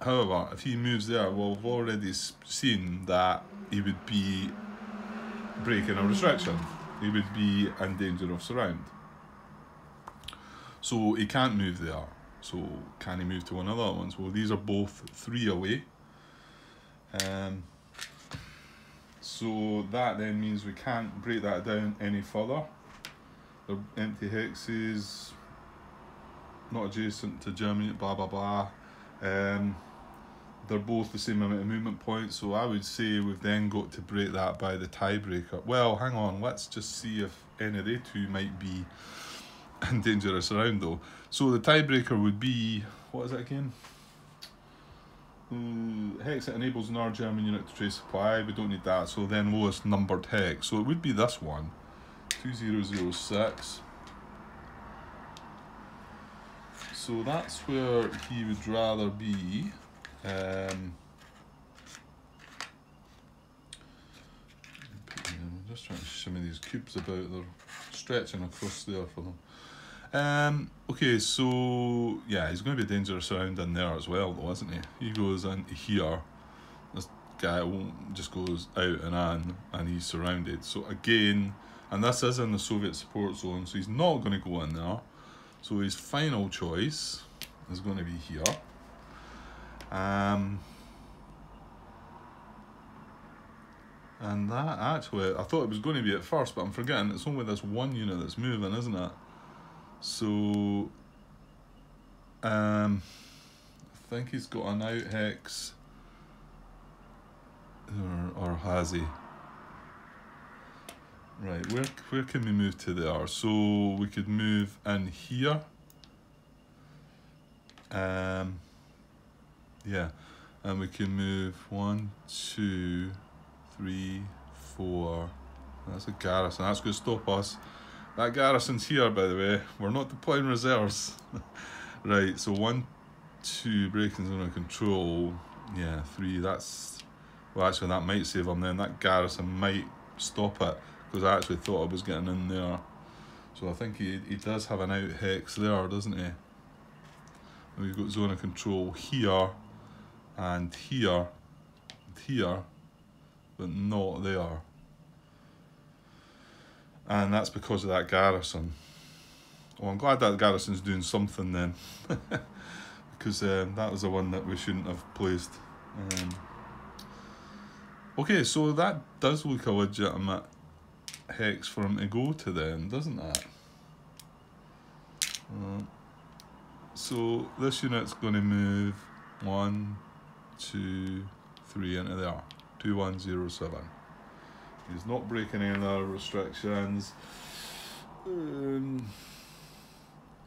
However, if he moves there, well, we've already seen that he would be breaking a restriction. He would be in danger of surround. So he can't move there. So can he move to one of the other ones? Well, these are both three away. Um, so that then means we can't break that down any further. The empty hexes, not adjacent to Germany, blah blah blah. Um, they're both the same amount of movement points, so I would say we've then got to break that by the tiebreaker. Well, hang on, let's just see if any of the two might be dangerous around though. So the tiebreaker would be, what is it again? Uh, hex that enables another German unit to trace supply, we don't need that, so then lowest numbered hex. So it would be this one, 2006. So that's where he would rather be. Um, I'm just trying to shimmy these cubes about, they're stretching across there for them. Um, okay, so yeah, he's going to be a dangerous around in there as well, though, isn't he? He goes into here. This guy just goes out and on, and he's surrounded. So again, and this is in the Soviet support zone, so he's not going to go in there. So his final choice is going to be here. Um, and that actually, I thought it was going to be at first, but I'm forgetting it's only this one unit that's moving, isn't it? So, um, I think he's got an out hex, or, or has he? Right, where where can we move to there? So we could move in here. Um, yeah, and we can move one, two, three, four. That's a garrison. That's going to stop us. That garrison's here, by the way. We're not deploying reserves. right, so one, two, breaking zone of control. Yeah, three, that's... Well, actually, that might save them then. That garrison might stop it, because I actually thought I was getting in there. So I think he, he does have an out hex there, doesn't he? And we've got zone of control here, and here, and here, but not there and that's because of that garrison. Well, I'm glad that garrison's doing something then, because um, that was the one that we shouldn't have placed. Um, okay, so that does look a legitimate hex for him to go to then, doesn't that? Uh, so this unit's going to move one, two, three into there, 2107. He's not breaking any other restrictions. Um,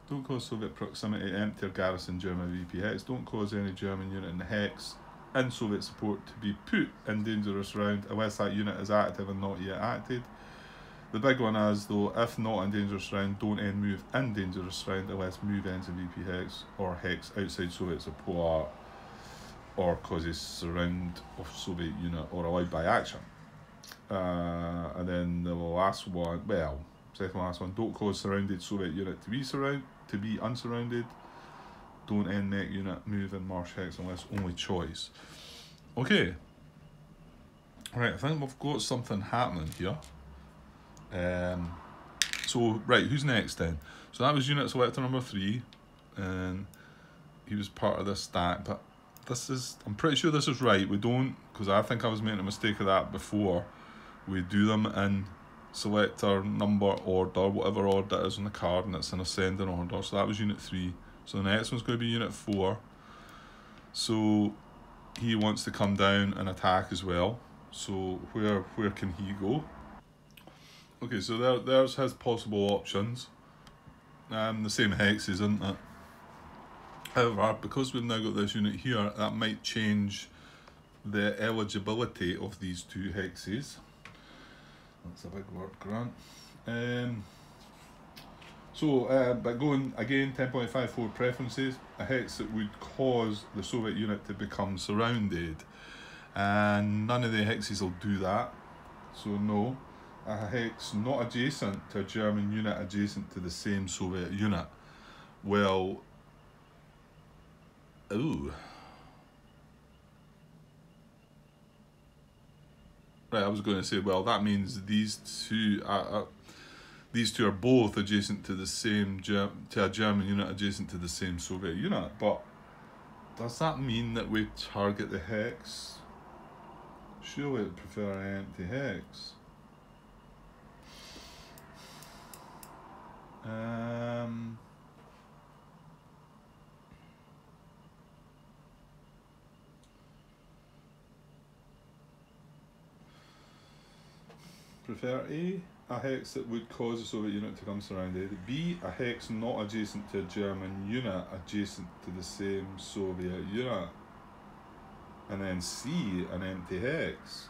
don't cause Soviet proximity, empty or garrison German VP hex. Don't cause any German unit in the hex and Soviet support to be put in dangerous round unless that unit is active and not yet acted. The big one is though, if not in dangerous round, don't end move in dangerous round unless move ends in VP hex or hex outside Soviet support or causes surround of Soviet unit or allowed by action. Uh, and then the last one, well, second last one, don't cause surrounded Soviet unit to be surround to be unsurrounded. Don't end neck unit move in marsh hex unless only choice. Okay. Right, I think we've got something happening here. Um, so, right, who's next then? So that was unit selector number three, and he was part of this stack, but this is, I'm pretty sure this is right. We don't, because I think I was making a mistake of that before we do them in selector number order, whatever order it is on the card, and it's in ascending order. So that was unit 3. So the next one's going to be unit 4. So he wants to come down and attack as well. So where where can he go? Okay, so there there's his possible options. Um, the same hexes, isn't it? However, because we've now got this unit here, that might change the eligibility of these two hexes. That's a big word, Grant. Um, so, uh, but going again, 10.54 preferences, a hex that would cause the Soviet unit to become surrounded. And none of the hexes will do that. So, no. A hex not adjacent to a German unit adjacent to the same Soviet unit. Well, ooh. Right, I was going to say, well, that means these two are, are these two are both adjacent to the same Germ- to a German unit adjacent to the same Soviet unit. But does that mean that we target the hex? Surely would prefer an empty hex. Um, prefer A, a hex that would cause a Soviet unit to come surrounded. B, a hex not adjacent to a German unit, adjacent to the same Soviet unit. And then C, an empty hex.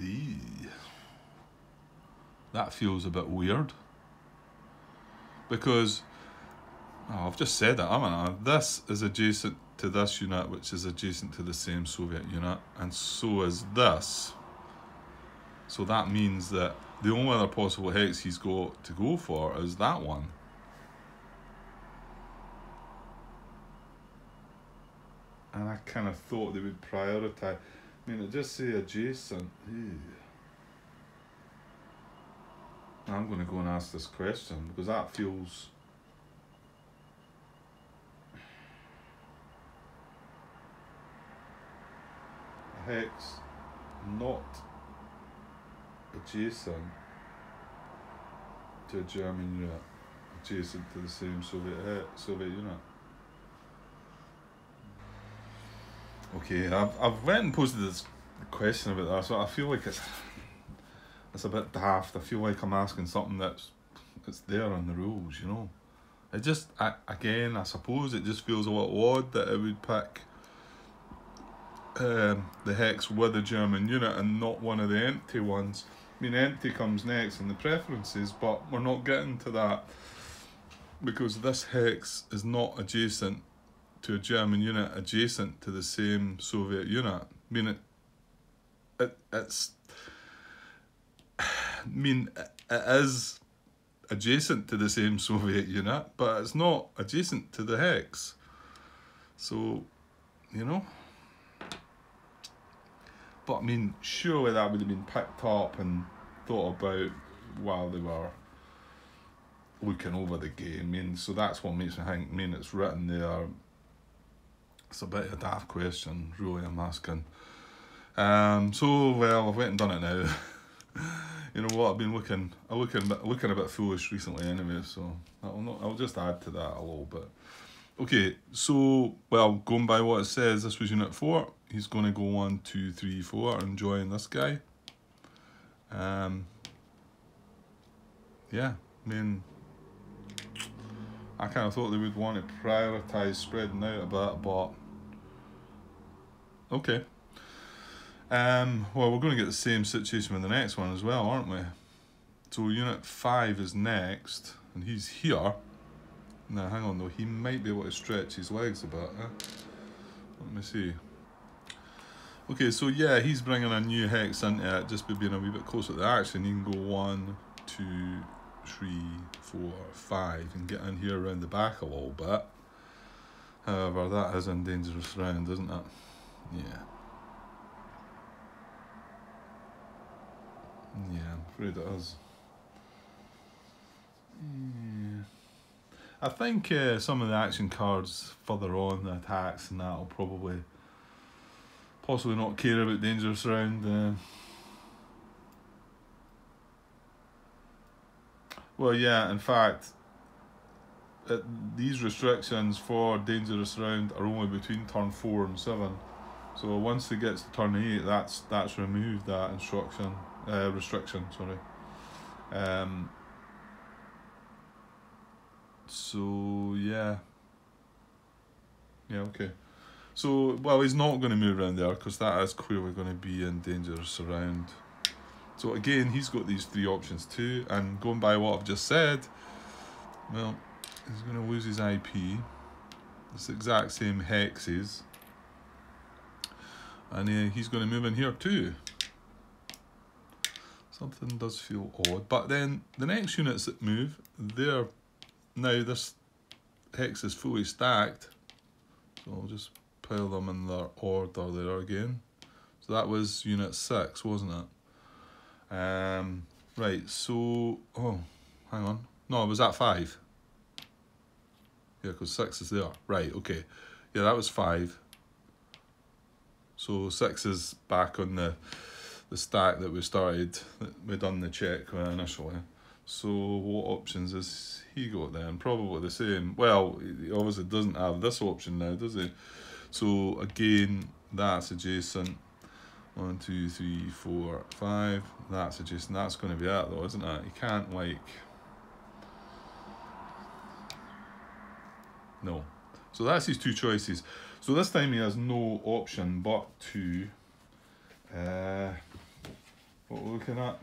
E. That feels a bit weird. Because, oh, I've just said it, haven't I? This is adjacent to this unit, which is adjacent to the same Soviet unit, and so is this. So that means that the only other possible hex he's got to go for is that one. And I kind of thought they would prioritise. I mean, it just say adjacent. Ew. I'm going to go and ask this question because that feels. Hex not adjacent to a German unit, adjacent to the same Soviet eh, Soviet unit. Okay, I've I've went and posted this question about that, so I feel like it's it's a bit daft. I feel like I'm asking something that's that's there in the rules, you know. It just I, again, I suppose it just feels a little odd that it would pick um, the hex with a German unit and not one of the empty ones. I mean, empty comes next in the preferences, but we're not getting to that because this hex is not adjacent to a German unit adjacent to the same Soviet unit. I mean, it, it it's. I mean, it is adjacent to the same Soviet unit, but it's not adjacent to the hex. So, you know. But I mean, surely that would have been picked up and thought about while they were looking over the game. I mean, so that's what makes me think. I mean, it's written there. It's a bit of a daft question, really. I'm asking. Um. So well, I've went and done it now. you know what? I've been looking, I'm looking, looking a bit foolish recently, anyway. So I'll not, I'll just add to that a little bit. Okay, so well, going by what it says, this was Unit Four he's going to go one, two, three, four, and join this guy. Um, yeah, I mean, I kind of thought they would want to prioritise spreading out a bit, but okay. Um, well, we're going to get the same situation with the next one as well, aren't we? So unit 5 is next, and he's here. Now, hang on though, he might be able to stretch his legs a bit. Let me see. Okay, so yeah, he's bringing a new hex into it, just by being a wee bit closer to the action. You can go one, two, three, four, five, and get in here around the back a little bit. However, that is in dangerous round, isn't it? Yeah. Yeah, I'm afraid it is. Yeah. I think uh, some of the action cards further on, the attacks and that will probably possibly not care about dangerous round. Uh, well, yeah, in fact, it, these restrictions for dangerous round are only between turn four and seven. So once it gets to turn eight, that's that's removed that instruction uh, restriction. Sorry. Um. So yeah. Yeah. Okay. So, well, he's not going to move around there because that is clearly going to be in dangerous around. So again, he's got these three options too, and going by what I've just said, well, he's going to lose his IP. It's the exact same hexes. And uh, he's going to move in here too. Something does feel odd. But then the next units that move, they're now this hex is fully stacked. So I'll just pile them in their order there again. So that was unit 6, wasn't it? Um, right, so... Oh, hang on. No, was at 5. Yeah, because 6 is there. Right, okay. Yeah, that was 5. So 6 is back on the the stack that we started, we done the check initially. So what options has he got then? Probably the same. Well, he obviously doesn't have this option now, does he? So again, that's adjacent. One, two, three, four, five. That's adjacent. That's going to be that though, isn't it? You can't like... No. So that's his two choices. So this time he has no option but to... Uh, what we're looking at.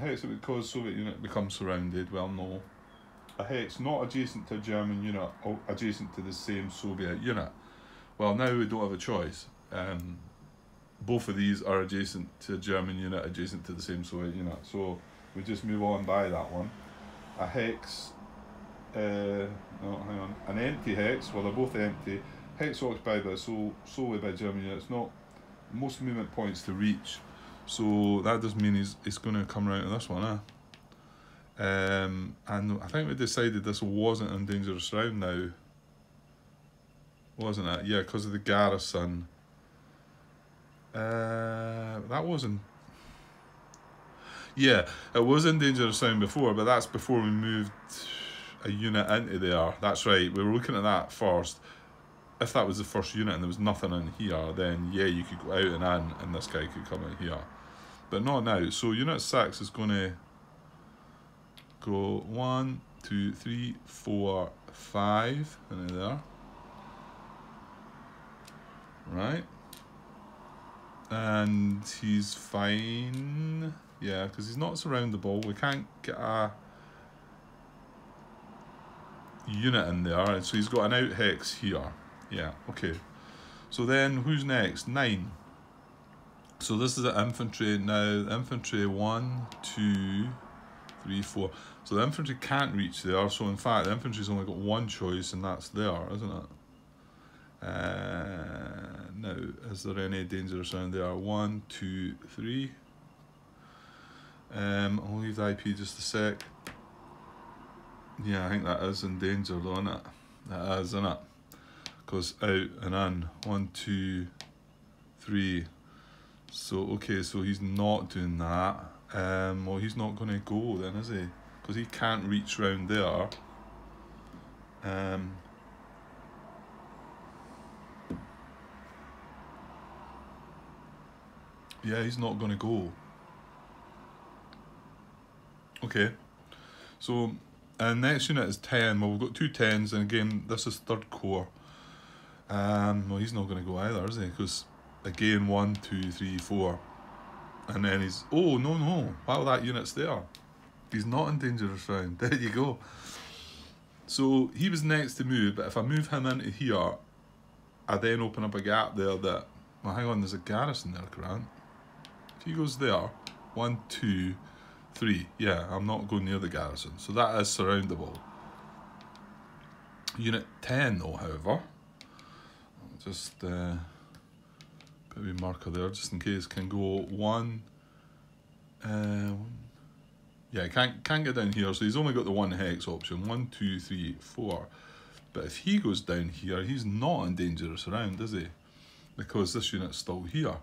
Hex that would cause Soviet unit become surrounded, well no. A hex not adjacent to a German unit or adjacent to the same Soviet unit. Well now we don't have a choice. Um, both of these are adjacent to a German unit adjacent to the same Soviet unit. So we just move on by that one. A hex, uh, no hang on, an empty hex, well they're both empty Hex occupied by so solely by German units, not most movement points to reach. So that does mean he's, he's going to come around to this one, eh? Um, and I think we decided this wasn't in dangerous round now. Wasn't it? Yeah, because of the garrison. Uh, that wasn't... Yeah, it was in dangerous round before, but that's before we moved a unit into there. That's right, we were looking at that first if that was the first unit and there was nothing in here, then yeah, you could go out and in and this guy could come in here. But not now. So unit 6 is going to go one, two, three, four, five in there. Right. And he's fine. Yeah, because he's not surroundable. We can't get a unit in there. So he's got an out hex here. Yeah, okay. So then who's next? Nine. So this is the infantry now. Infantry one, two, three, four. So the infantry can't reach there. So in fact, the infantry's only got one choice, and that's there, isn't it? Uh, now, is there any dangerous around there? One, two, three. Um, I'll leave the IP just a sec. Yeah, I think that is in danger though, isn't it? That is, isn't it? goes out and in. One, two, three. So, okay, so he's not doing that. Um, well, he's not going to go then, is he? Because he can't reach round there. Um, yeah, he's not going to go. Okay. So, and next unit is 10. Well, we've got two 10s, and again, this is third corps. Um, well, he's not going to go either, is he? Because again, one, two, three, four, and then he's oh no no, wow that unit's there. He's not in dangerous round. There you go. So he was next to move, but if I move him into here, I then open up a gap there that well hang on, there's a garrison there, Grant. If he goes there, one, two, three. Yeah, I'm not going near the garrison. So that is surroundable. Unit 10 though, however, just uh, put a marker there just in case can go one uh, yeah can't can't get down here so he's only got the one hex option. One two three four. But if he goes down here he's not in dangerous around is he? Because this unit's still here.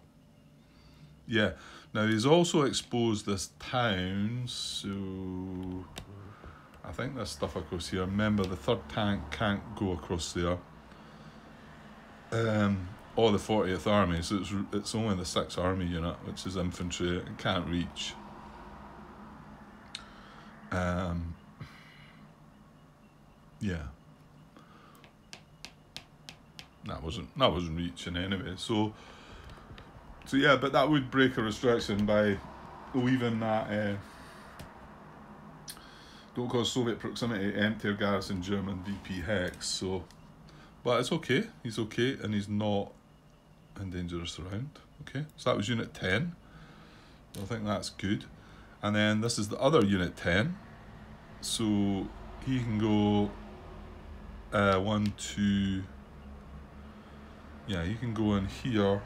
Yeah. Now he's also exposed this town so I think there's stuff across here. Remember the third tank can't go across there. Um, or the 40th Army, so it's, it's only the 6th Army unit, which is infantry, and can't reach. Um, yeah. that wasn't that wasn't reaching anyway. So so yeah, but that would break a restriction by leaving that uh, don't cause Soviet proximity empty garrison German VP hex. So but it's okay. He's okay and he's not in dangerous surround. Okay, so that was unit 10. I think that's good. And then this is the other unit 10. So he can go uh, one, two, yeah, you can go in here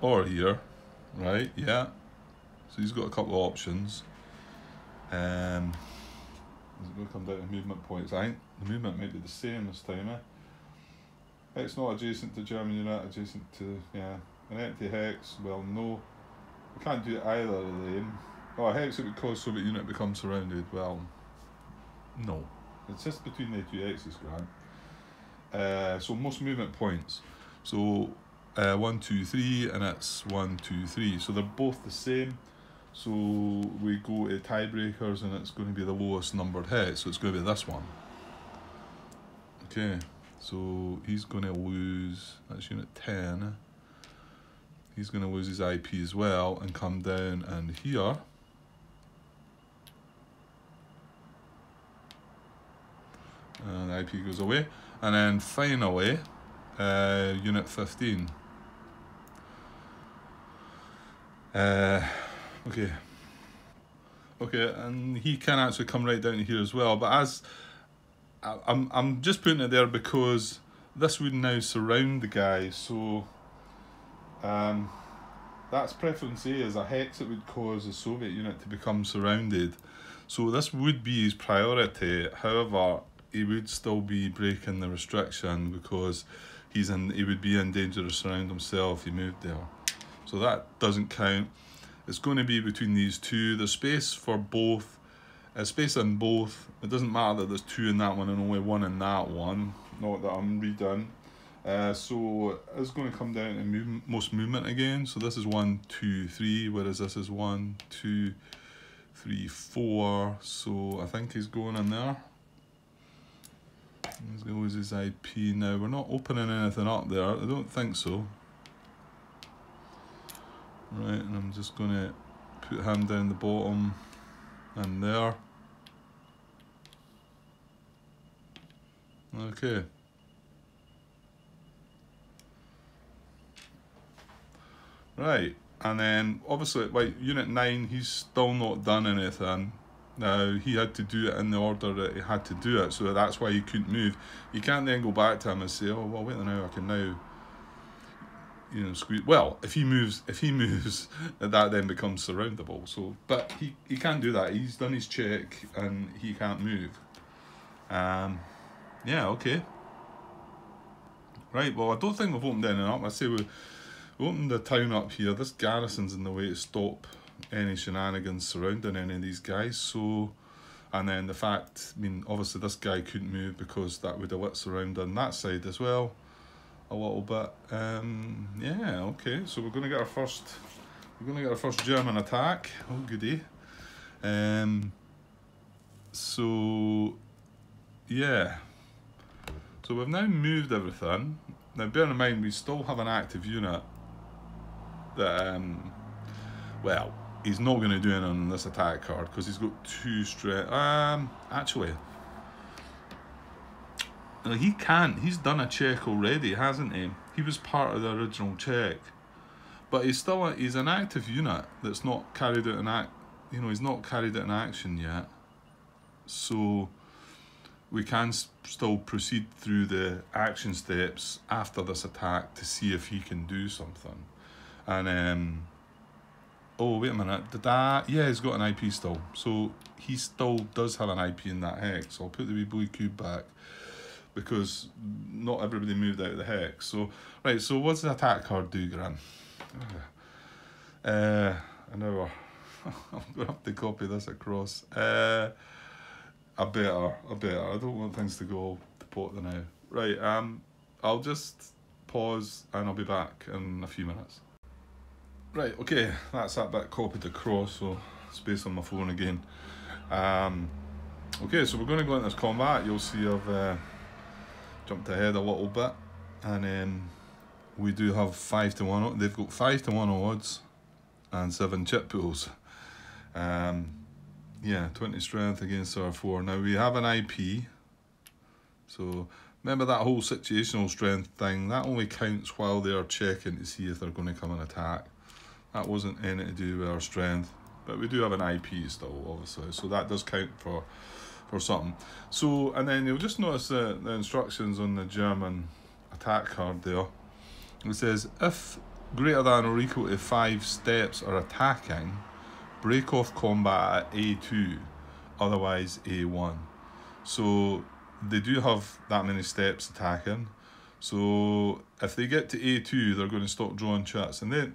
or here, right? Yeah. So he's got a couple of options. Um, is it going to come down to movement points? I think the movement might be the same this time, eh? It's not adjacent to German unit, adjacent to, yeah, an empty hex, well, no. Can't do either of them. Oh, hex it would cause Soviet unit become surrounded, well, no. It's just between the two hexes, Grant. Uh, so most movement points. So uh, one, two, three, and it's one, two, three. So they're both the same. So we go to tiebreakers, and it's going to be the lowest numbered hex. So it's going to be this one. Okay, so he's going to lose. That's unit ten. He's going to lose his IP as well, and come down and here. and IP goes away. And then finally, uh, unit 15. Uh, okay. Okay, and he can actually come right down here as well. But as I, I'm, I'm just putting it there because this would now surround the guy. So um, that's preference A is a hex that would cause the Soviet unit to become surrounded. So this would be his priority. However, he would still be breaking the restriction because he's in he would be in dangerous surround himself. He moved there. So that doesn't count. It's going to be between these two. There's space for both. Uh, space in both. It doesn't matter that there's two in that one and only one in that one. Not that I'm redone uh, so it's going to come down to move, most movement again so this is one two three whereas this is one two three four so I think he's going in there He's going to lose his IP now. We're not opening anything up there. I don't think so. Right, and I'm just going to put him down the bottom and there. Okay. Right, and then obviously, like Unit 9, he's still not done anything. Now he had to do it in the order that he had to do it, so that's why he couldn't move. You can't then go back to him and say, "Oh well, wait a minute, I can now." You know, squeeze. Well, if he moves, if he moves, that then becomes surroundable. So, but he he can't do that. He's done his check and he can't move. Um, yeah, okay. Right. Well, I don't think we've opened anything up. I say we, we opened the town up here. This garrison's in the way to stop any shenanigans surrounding any of these guys. So, and then the fact, I mean, obviously this guy couldn't move because that would have lit surround on that side as well, a little bit. Um, yeah, okay. So we're gonna get our first, we're gonna get our first German attack. Oh goody. Um. So, yeah. So we've now moved everything. Now, bear in mind, we still have an active unit that, um, well, he's not going to do it on this attack card because he's got two straight. Um, actually, he can't. He's done a check already, hasn't he? He was part of the original check, but he's still a, he's an active unit that's not carried out an act. You know, he's not carried out an action yet, so we can still proceed through the action steps after this attack to see if he can do something, and um Oh, wait a minute. Did that? Yeah, he's got an IP still. So he still does have an IP in that hex. So I'll put the wee boy cube back because not everybody moved out of the hex. So, right, so what's the attack card do, Grant? Uh, an hour. I'm going to have to copy this across. Uh, I better, I better. I don't want things to go to pot now. Right, um, I'll just pause and I'll be back in a few minutes. Right, okay, that's that bit copied across, so space on my phone again. Um, okay, so we're going to go into this combat. You'll see I've uh, jumped ahead a little bit, and um, we do have five to one. They've got five to one odds, and seven chit pulls. Um, yeah, twenty strength against our four. Now we have an IP, so remember that whole situational strength thing. That only counts while they are checking to see if they're going to come and attack. That wasn't anything to do with our strength, but we do have an IP still, obviously, so that does count for for something. So, and then you'll just notice the, the instructions on the German attack card there. It says, if greater than or equal to five steps are attacking, break off combat at A2, otherwise A1. So they do have that many steps attacking. So if they get to A2, they're going to stop drawing chits, and they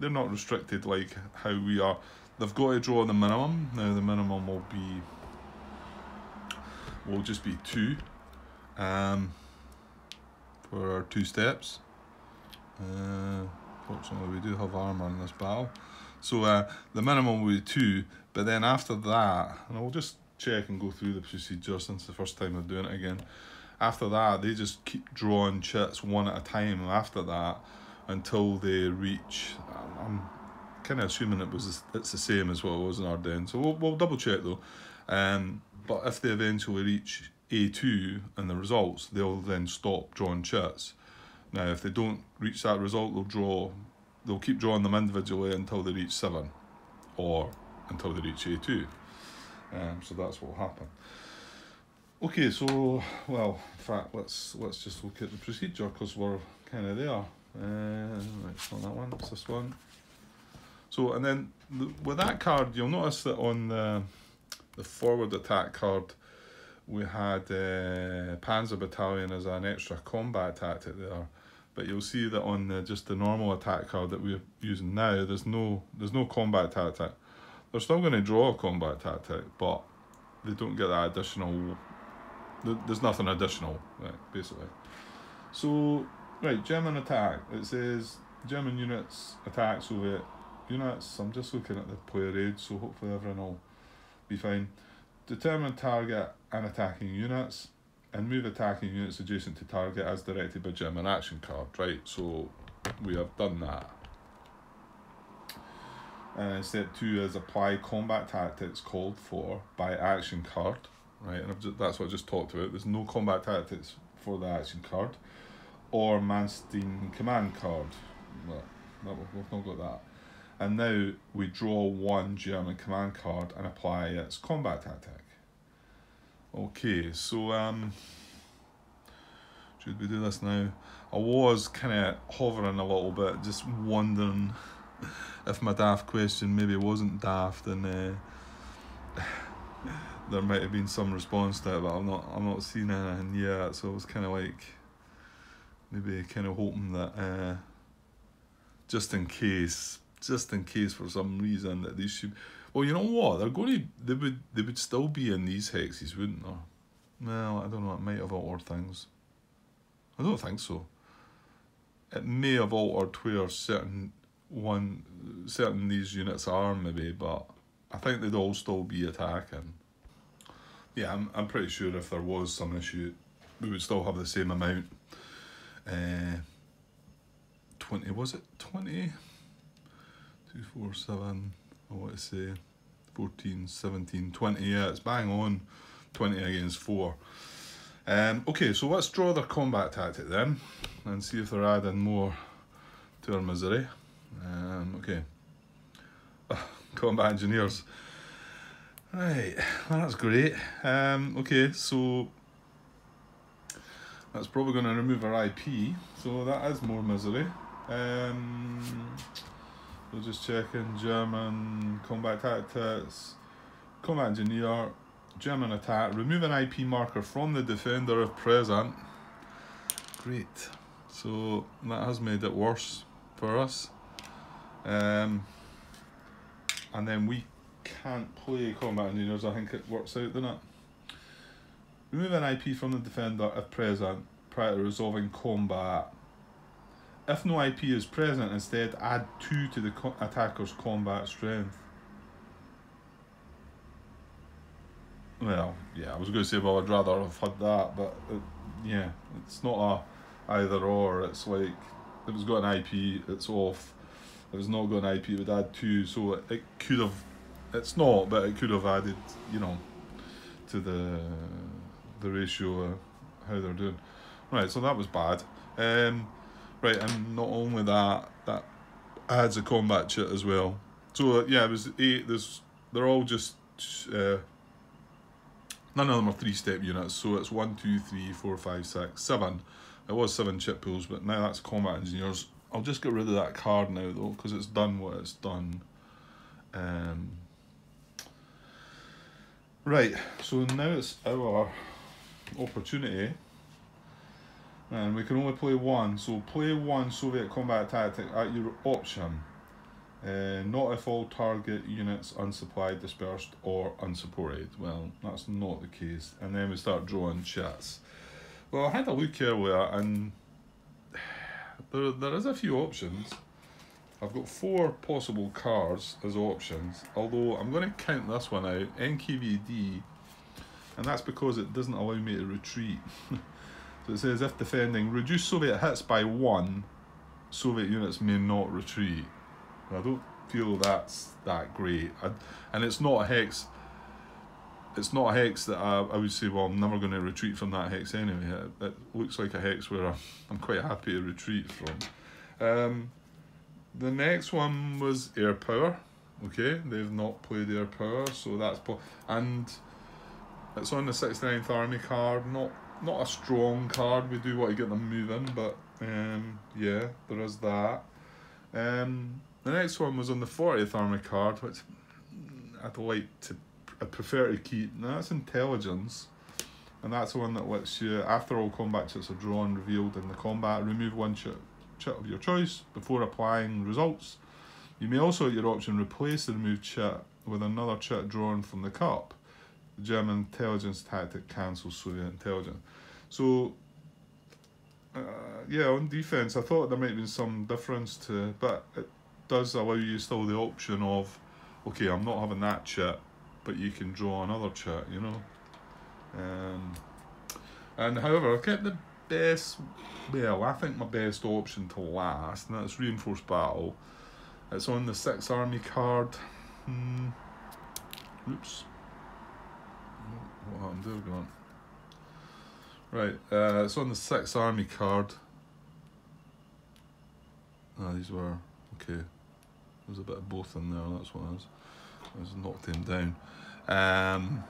they're not restricted like how we are. They've got to draw the minimum. Now the minimum will be will just be two um, for our two steps. Uh, fortunately, we do have armour in this battle. So uh, the minimum will be two, but then after that, and I'll just check and go through the procedure since the first time I'm doing it again. After that, they just keep drawing chits one at a time after that until they reach. I'm kind of assuming it was it's the same as what it was in Ardennes, so we'll, we'll double check though. Um, but if they eventually reach A2 and the results, they'll then stop drawing chits. Now, if they don't reach that result, they'll draw, they'll keep drawing them individually until they reach 7 or until they reach A2. Um, so that's what will happen. Okay, so, well, in fact, let's let's just look at the procedure because we're kind of there. Uh, it's not that one, it's this one. So, and then with that card, you'll notice that on the the forward attack card, we had uh, Panzer Battalion as an extra combat tactic there. But you'll see that on the, just the normal attack card that we're using now, there's no there's no combat tactic. They're still going to draw a combat tactic, but they don't get that additional. There's nothing additional, right, basically. So, right, German attack. It says German units attack Soviet units. I'm just looking at the player aid, so hopefully everyone will be fine. Determine target and attacking units and move attacking units adjacent to target as directed by German action card, right? So we have done that. And step two is apply combat tactics called for by action card, right? And just, that's what I just talked about. There's no combat tactics for the action card or Manstein command card. Well, we've not got that. And now we draw one German command card and apply its combat tactic. Okay, so um, should we do this now? I was kind of hovering a little bit, just wondering if my daft question maybe wasn't daft and uh, there might have been some response to it, but I'm not I'm not seeing anything yet. So it was kind of like maybe kind of hoping that uh, just in case just in case for some reason that they should. Well, you know what? They're going to. They would. They would still be in these hexes, wouldn't they? Well, I don't know. It might have altered things. I don't think so. It may have altered where certain one certain these units are maybe, but I think they'd all still be attacking. Yeah, I'm I'm pretty sure if there was some issue, we would still have the same amount. Uh, twenty was it twenty? two, four, seven, I want to say 14, 17, 20, yeah, it's bang on 20 against 4. Um, okay, so let's draw their combat tactic then and see if they're adding more to our misery. Um, okay, combat engineers. Right, well, that's great. Um, okay, so that's probably going to remove our IP, so that is more misery. Um, we're just checking German combat tactics, combat engineer, German attack, remove an IP marker from the defender if present. Great. So that has made it worse for us. Um, and then we can't play combat engineers, I think it works out, doesn't it? Remove an IP from the defender if present prior to resolving combat if no IP is present, instead add 2 to the attacker's combat strength. Well, yeah, I was going to say, well, I'd rather have had that, but it yeah, it's not a either or. It's like if it's got an IP, it's off. If it's not got an IP, it would add two. So it, it could have. It's not, but it could have added, you know, to the the ratio how they're doing. Right, so that was bad. Um, right, and not only that, that adds a combat chit as well. So uh, yeah, it was eight. There's they're all just uh, none of them are three step units. So it's one, two, three, four, five, six, seven. It was seven chit pulls, but now that's combat engineers. I'll just get rid of that card now though, because it's done what it's done. Um, right, so now it's our opportunity and we can only play one. So play one Soviet combat tactic at your option. Uh, not if all target units unsupplied, dispersed, or unsupported. Well, that's not the case. And then we start drawing chits. Well, I had a look earlier, and there there is a few options. I've got four possible cards as options, although I'm going to count this one out, NKVD, and that's because it doesn't allow me to retreat. So it says if defending, reduce Soviet hits by one, Soviet units may not retreat. I don't feel that's that great. I, and it's not a hex. It's not a hex that I, I would say, well, I'm never going to retreat from that hex anyway. It, it looks like a hex where I'm quite happy to retreat from. Um, the next one was air power. Okay, they've not played air power, so that's po- and it's on the 69th Army card. Not not a strong card. We do want to get them moving, but um, yeah, there is that. Um, the next one was on the 40th army card, which I'd like to, I prefer to keep. Now that's intelligence, and that's the one that lets you, after all combat chits are drawn, revealed in the combat, remove one chit, chit of your choice before applying results. You may also, at your option, replace the removed chit with another chit drawn from the cup. The German intelligence tactic cancels Soviet intelligence. So, uh, yeah, on defence, I thought there might be some difference to, but it does allow you still the option of, okay, I'm not having that chit, but you can draw another chit, you know. Um, and however, I kept the best, well, I think my best option to last, and that's reinforced battle. It's on the six army card. Hmm. Oops. What happened there, gone? Right, uh, it's on the six army card. Ah, these were okay. There's a bit of both in there. That's what. I was knocked him down. Um,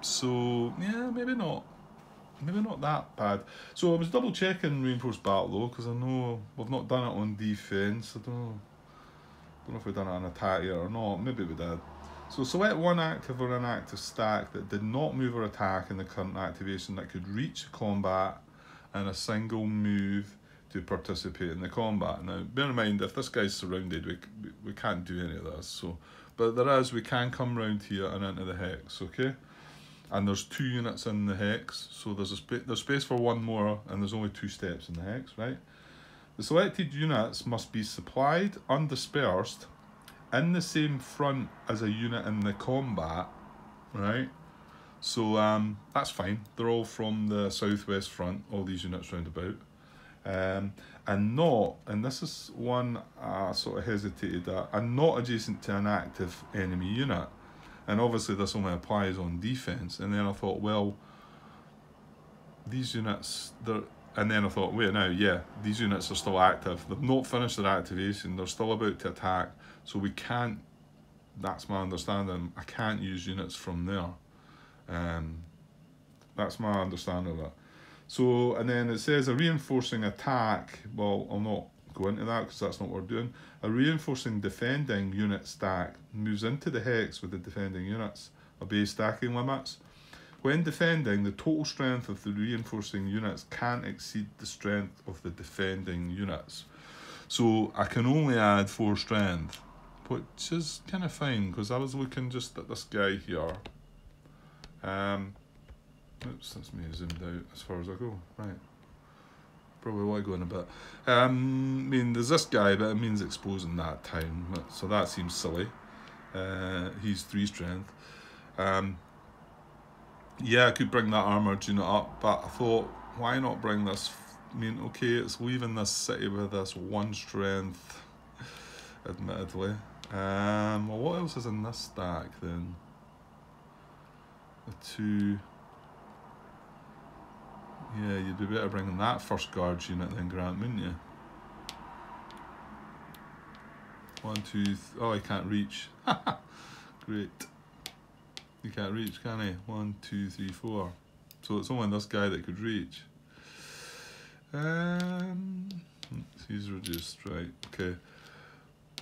so yeah, maybe not. Maybe not that bad. So I was double checking reinforced battle though, because I know we've not done it on defense. I don't know. Don't know if we've done it on attack yet or not. Maybe we did. So select one active or inactive stack that did not move or attack in the current activation that could reach combat and a single move to participate in the combat. Now, bear in mind, if this guy's surrounded, we, we can't do any of this. So, But there is, we can come round here and into the hex, okay? And there's two units in the hex, so there's a spa there's space for one more, and there's only two steps in the hex, right? The selected units must be supplied, undispersed, in the same front as a unit in the combat, right? So um, that's fine. They're all from the southwest front, all these units round about. Um, and not, and this is one I sort of hesitated at, and not adjacent to an active enemy unit. And obviously this only applies on defence. And then I thought, well, these units, they're, and then I thought, wait now, yeah, these units are still active. They've not finished their activation. They're still about to attack. So we can't, that's my understanding, I can't use units from there. Um, that's my understanding of that. So, and then it says a reinforcing attack. Well, I'm not go into that because that's not what we're doing. A reinforcing defending unit stack moves into the hex with the defending units, obey stacking limits. When defending, the total strength of the reinforcing units can't exceed the strength of the defending units. So I can only add 4 strength which is kind of fine because I was looking just at this guy here. Um, oops, that's me zoomed out as far as I go. Right. Probably want to go in a bit. Um, I mean, there's this guy, but it means exposing that time, so that seems silly. Uh, he's three strength. Um, yeah, I could bring that armored unit up, but I thought, why not bring this? I mean, okay, it's leaving this city with this one strength, admittedly. Um, well, what else is in this stack then? The two. Yeah, you'd be better bringing that first guards unit than Grant, wouldn't you? One, two, oh, he can't reach. Great. You can't reach, can he? One, two, three, four. So it's only this guy that could reach. Um, he's reduced, right, okay.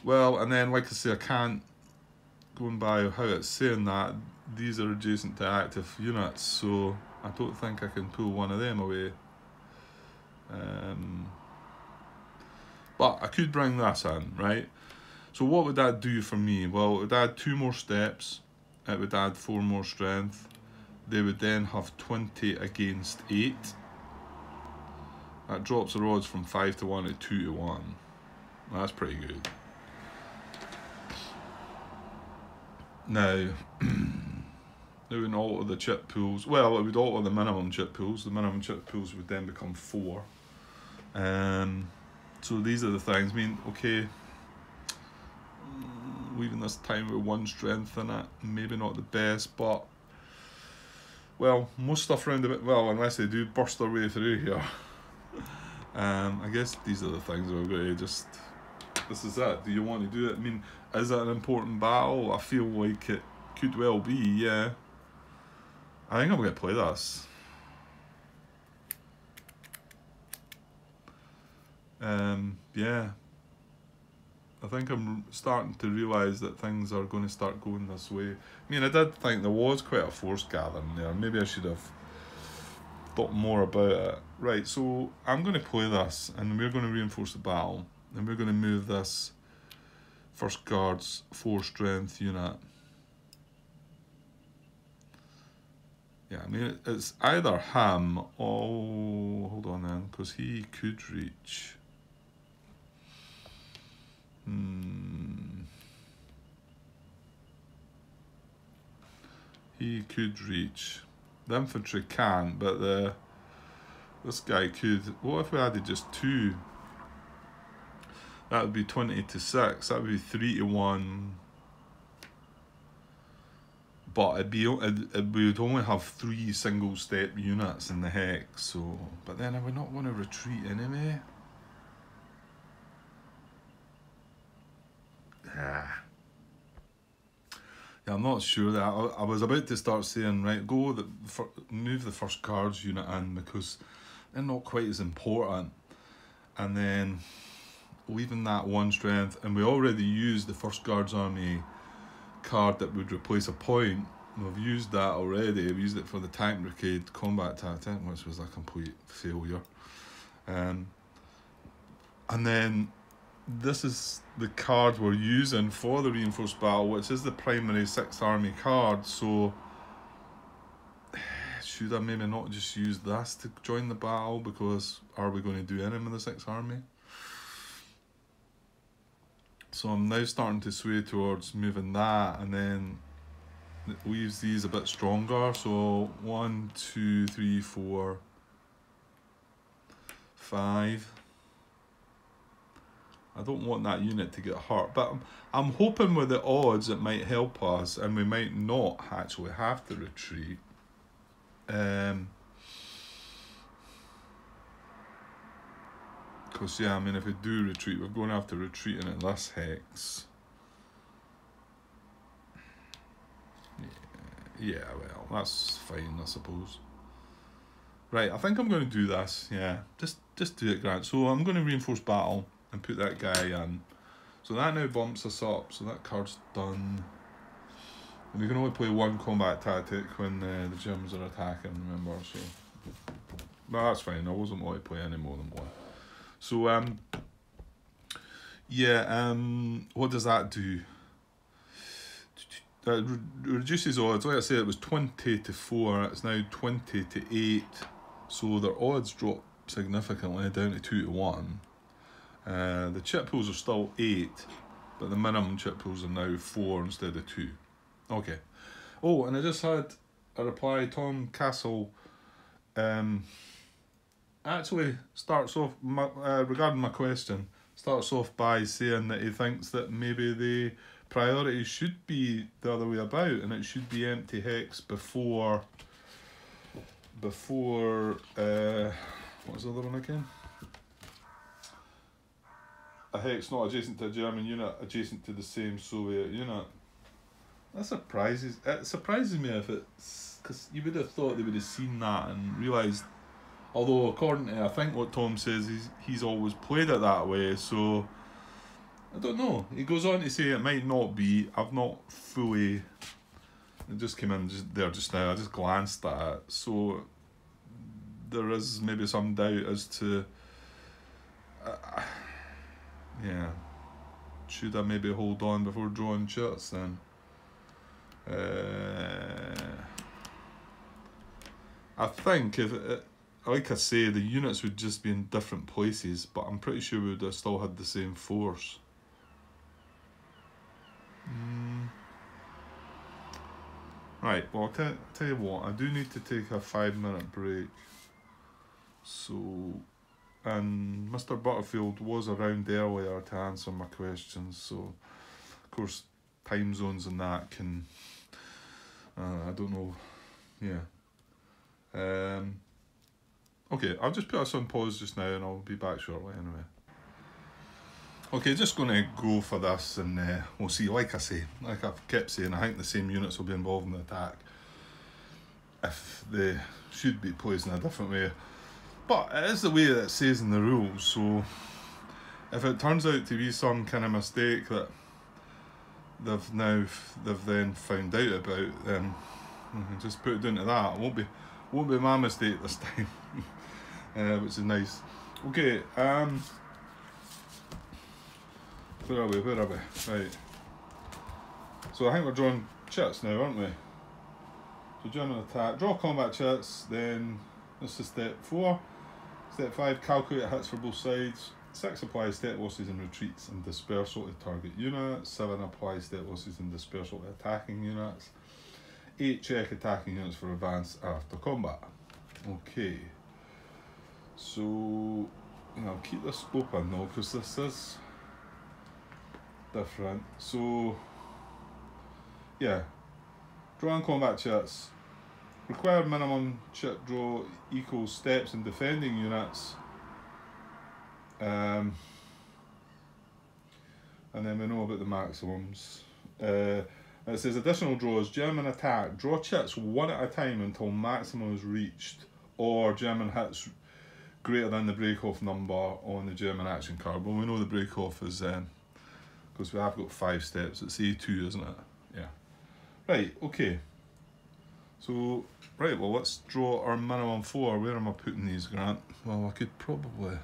Well, and then, like I say, I can't, going by how it's saying that, these are adjacent to active units, so I don't think I can pull one of them away. Um, but I could bring this in, right? So what would that do for me? Well, it would add two more steps. It would add four more strength. They would then have 20 against 8. That drops the odds from 5 to 1 to 2 to 1. That's pretty good. Now, it would alter the chit pulls. Well, it would alter the minimum chit pulls. The minimum chit pulls would then become 4. Um, so these are the things. I mean, okay, leaving this time with one strength in it, maybe not the best, but well, most stuff around a bit, well, unless they do burst their way through here. um, I guess these are the things we're going to just, this is it, do you want to do it? I mean, is it an important battle? I feel like it could well be, yeah. I think I'm going to play this. Um, yeah, I think I'm starting to realise that things are going to start going this way. I mean, I did think there was quite a force gathering there. Maybe I should have thought more about it. Right, so I'm going to play this, and we're going to reinforce the battle, and we're going to move this first guard's four strength unit. Yeah, I mean, it's either Ham or... hold on then, because he could reach. Hmm. He could reach. The infantry can't, but the this guy could. What if we added just two? That would be 20 to 6. That would be 3 to 1. But it'd be, it, it, we would only have three single step units in the hex, so. But then I would not want to retreat anyway. Yeah. Yeah, I'm not sure that I, I was about to start saying right, go the move the first guards unit in because they're not quite as important, and then leaving that one strength, and we already used the first guards army card that would replace a point. We've used that already. We've used it for the tank brigade combat tactic, which was a complete failure. Um, and then this is the card we're using for the reinforced battle, which is the primary sixth army card. So should I maybe not just use this to join the battle because are we going to do anything with the sixth army? So I'm now starting to sway towards moving that and then it leaves these a bit stronger. So one, two, three, four, five. I don't want that unit to get hurt, but I'm, I'm hoping with the odds it might help us and we might not actually have to retreat. Um, because yeah, I mean if we do retreat, we're going to have to retreat in this hex. Yeah, yeah, well, that's fine, I suppose. Right, I think I'm going to do this, yeah. Just just do it, Grant. So I'm going to reinforce battle and put that guy in. So that now bumps us up, so that card's done. And we can only play one combat tactic when uh, the gyms are attacking, remember, so... But that's fine, I wasn't going to play any more than one. So, um... Yeah, um... What does that do? That re reduces odds, like I said, it was 20 to 4, it's now 20 to 8. So their odds drop significantly down to 2 to 1. Uh, the chit pulls are still 8, but the minimum chit pulls are now 4 instead of 2. Okay. Oh, and I just had a reply, Tom Castle. Um, actually starts off my, uh, regarding my question. Starts off by saying that he thinks that maybe the priority should be the other way about, and it should be empty hex before. Before uh, what was the other one again? A hex not adjacent to a German unit, adjacent to the same Soviet unit. That surprises. It surprises me if it's because you would have thought they would have seen that and realised. Although according to I think what Tom says, he's he's always played it that way. So I don't know. He goes on to say it might not be. I've not fully. It just came in just there just now. I just glanced at it. So there is maybe some doubt as to. Uh, yeah. Should I maybe hold on before drawing shots then? Uh, I think if it, like I say, the units would just be in different places, but I'm pretty sure we would have still had the same force. Mm. Right, well, I'll t- tell you what, I do need to take a five minute break. So, and Mr. Butterfield was around earlier to answer my questions, so of course, time zones and that can, uh, I don't know, yeah. Um, okay, I'll just put us on pause just now and I'll be back shortly anyway. Okay, just going to go for this and uh, we'll see. Like I say, like I've kept saying, I think the same units will be involved in the attack. If they should be placed in a different way. But it is the way that it says in the rules, so if it turns out to be some kind of mistake that they've now they've then found out about, then just put it down to that. It won't be won't be my mistake this time, uh, which is nice. Okay, um, where are we? Where are we? Right. So I think we're drawing chits now, aren't we? So German attack, draw combat chits, then this is step four. Step five, calculate hits for both sides. Six, apply stat losses and retreats and dispersal to target units. Seven, apply stat losses and dispersal to attacking units. Eight, check attacking units for advance after combat. Okay. So, I'll keep this open now because this is different. So, yeah, drawing combat chits. Required minimum chit draw equals steps in defending units. Um, and then we know about the maximums. Uh, it says additional draws, German attack, draw chits one at a time until maximum is reached, or German hits greater than the break off number on the German action card. Well, we know the break off is then. Um, because we have got five steps. It's A2, isn't it? Yeah. Right, okay. So, right, well, let's draw our minimum four. Where am I putting these, Grant? Well, I could probably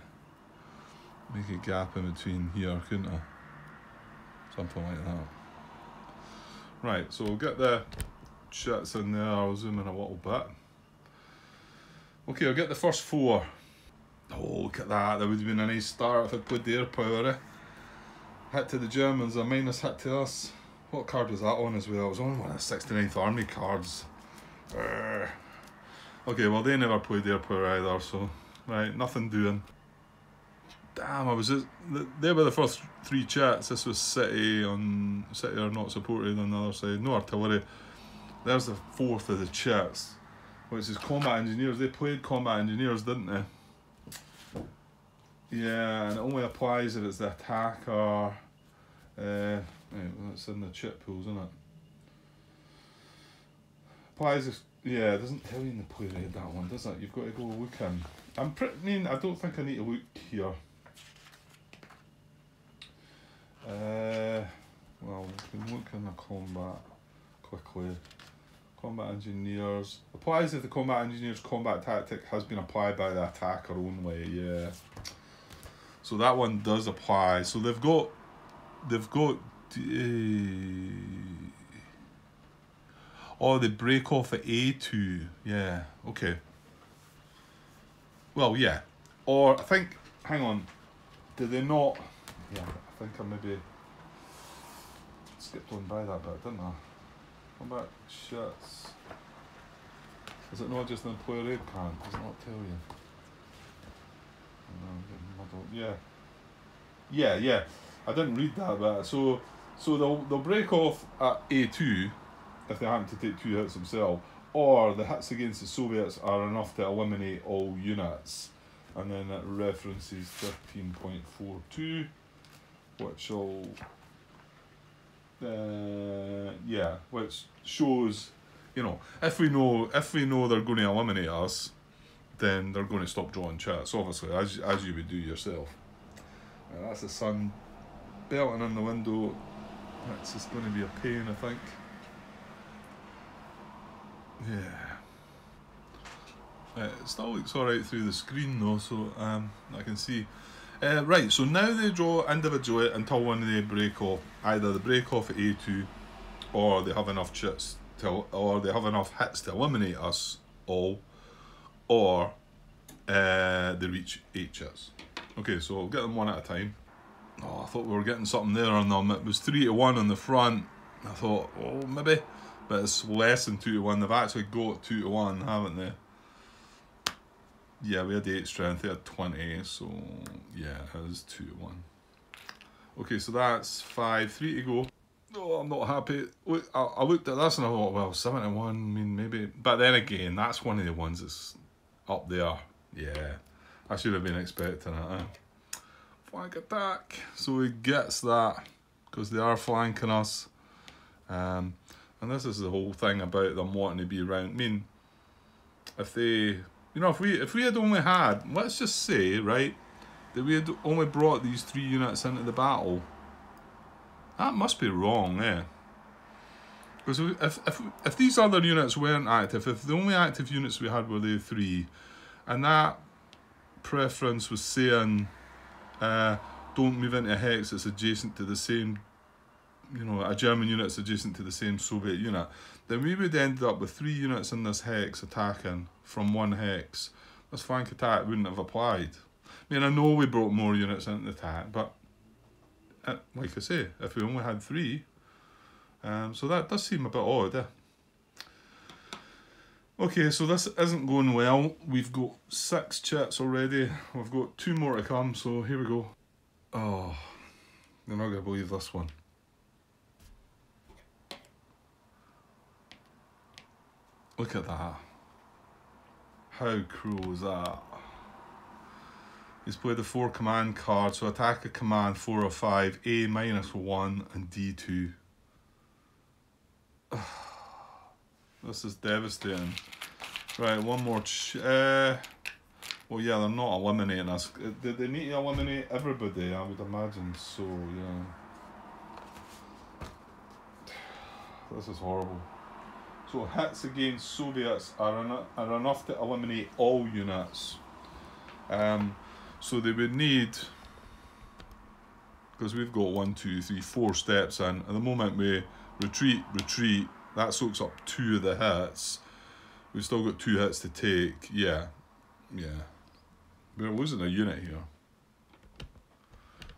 make a gap in between here, couldn't I? Something like that. Right, so we'll get the chits in there. I'll zoom in a little bit. Okay, I'll get the first four. Oh, look at that. That would have been a nice start if I played the air power, eh? hit to the Germans, a minus hit to us. What card was that on as well? It was on one of the 69th Army cards. Urgh. Okay, well they never played air power either, so right, nothing doing. Damn, I was just there were the first three chits. This was City on City are not supported on the other side. No artillery. There's the fourth of the chits, which is combat engineers. They played combat engineers, didn't they? Yeah, and it only applies if it's the attacker uh, right, well, it's in the chit pulls, isn't it? Applies if, yeah, it doesn't tell you in the player aid that one, does it? You've got to go look in. I'm pretty, mean, I don't think I need to look here. Uh, well, we can look in the combat quickly. Combat engineers. Applies if the combat engineer's combat tactic has been applied by the attacker only, yeah. So that one does apply. So they've got they've got uh, oh they break off at A2 yeah okay. Well yeah. Or I think hang on. Do they not yeah I think I maybe skipped on by that bit didn't I? Come back shuts is it not just an employer aid card does it not tell you Yeah. Yeah, yeah. I didn't read that, but so so they'll they'll break off at A two if they happen to take two hits themselves, or the hits against the Soviets are enough to eliminate all units. And then it references thirteen point four two, which will uh, yeah, which shows you know, if we know if we know they're going to eliminate us, then they're going to stop drawing chits. Obviously, as as you would do yourself. Uh, that's the sun belting in the window. That's just going to be a pain, I think. Yeah. Uh, it still looks alright through the screen though, so um, I can see. Uh, right, so now they draw individually until when they break off. Either they break off at A2 or they have enough chits to, or they have enough hits to eliminate us all, or uh, they reach chits. Okay, so I'll get them one at a time. Oh, I thought we were getting something there on them. It was three to one on the front. I thought, oh, maybe, but it's less than two to one. They've actually got two to one, haven't they? Yeah, we had eight strength. They had twenty, so yeah, it was two to one. Okay, so that's five, three to go. Oh, I'm not happy. Look, I, I looked at this and I thought, well, 7 to 1, I mean, maybe. But then again, that's one of the ones that's up there. Yeah, I should have been expecting it. Eh? Flank attack. So he gets that because they are flanking us. Um, and this is the whole thing about them wanting to be around. I mean, if they, you know, if we if we had only had, let's just say, right, that we had only brought these three units into the battle that must be wrong, eh? Because if, if, if these other units weren't active, if the only active units we had were the three, and that preference was saying, uh, don't move into a hex that's adjacent to the same, you know, a German unit adjacent to the same Soviet unit, then we would end up with three units in this hex attacking from one hex. This flank attack wouldn't have applied. I mean, I know we brought more units into the attack, but uh, like I say, if we only had three. Um, so that does seem a bit odd. Eh? Okay, so this isn't going well. We've got six chits already. We've got two more to come, so here we go. Oh, you're not going to believe this one. Look at that. How cruel is that? He's played the four command cards, so attack a command four or five, A minus one, and D two. this is devastating. Right, one more. uh, well, yeah, they're not eliminating us. Uh, did they need to eliminate everybody? I would imagine so. Yeah. This is horrible. So hits against Soviets are, en are enough to eliminate all units. Um, so they would need, because we've got one, two, three, four steps in, at the moment we retreat, retreat, that soaks up two of the hits. We've still got two hits to take. Yeah, yeah. We're losing a unit here.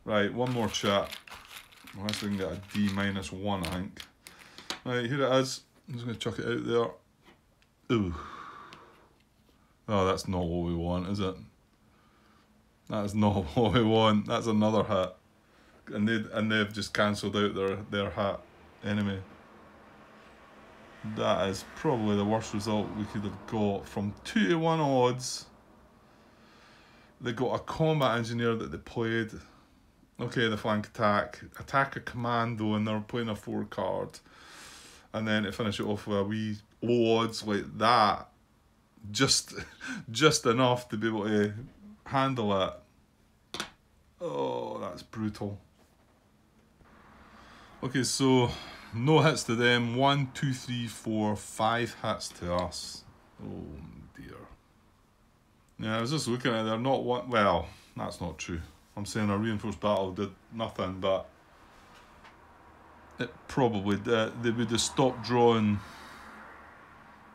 Right, one more chit. Unless we can get a D minus one, I think. Right, here it is. I'm just going to chuck it out there. Ooh. Oh, that's not what we want, is it? That's not what we want. That's another hat. And they and they've just cancelled out their, their hat anyway. That is probably the worst result we could have got from two to one odds. They got a combat engineer that they played. Okay, the flank attack. Attack a commando and they're playing a four card. And then to finish it off with a wee odds like that. Just just enough to be able to handle it. Oh, that's brutal. Okay, so no hits to them. One, two, three, four, five hits to us. Oh dear. Yeah, I was just looking at it. They're not one. Well, that's not true. I'm saying a reinforced battle did nothing, but it probably did. They would have stopped drawing.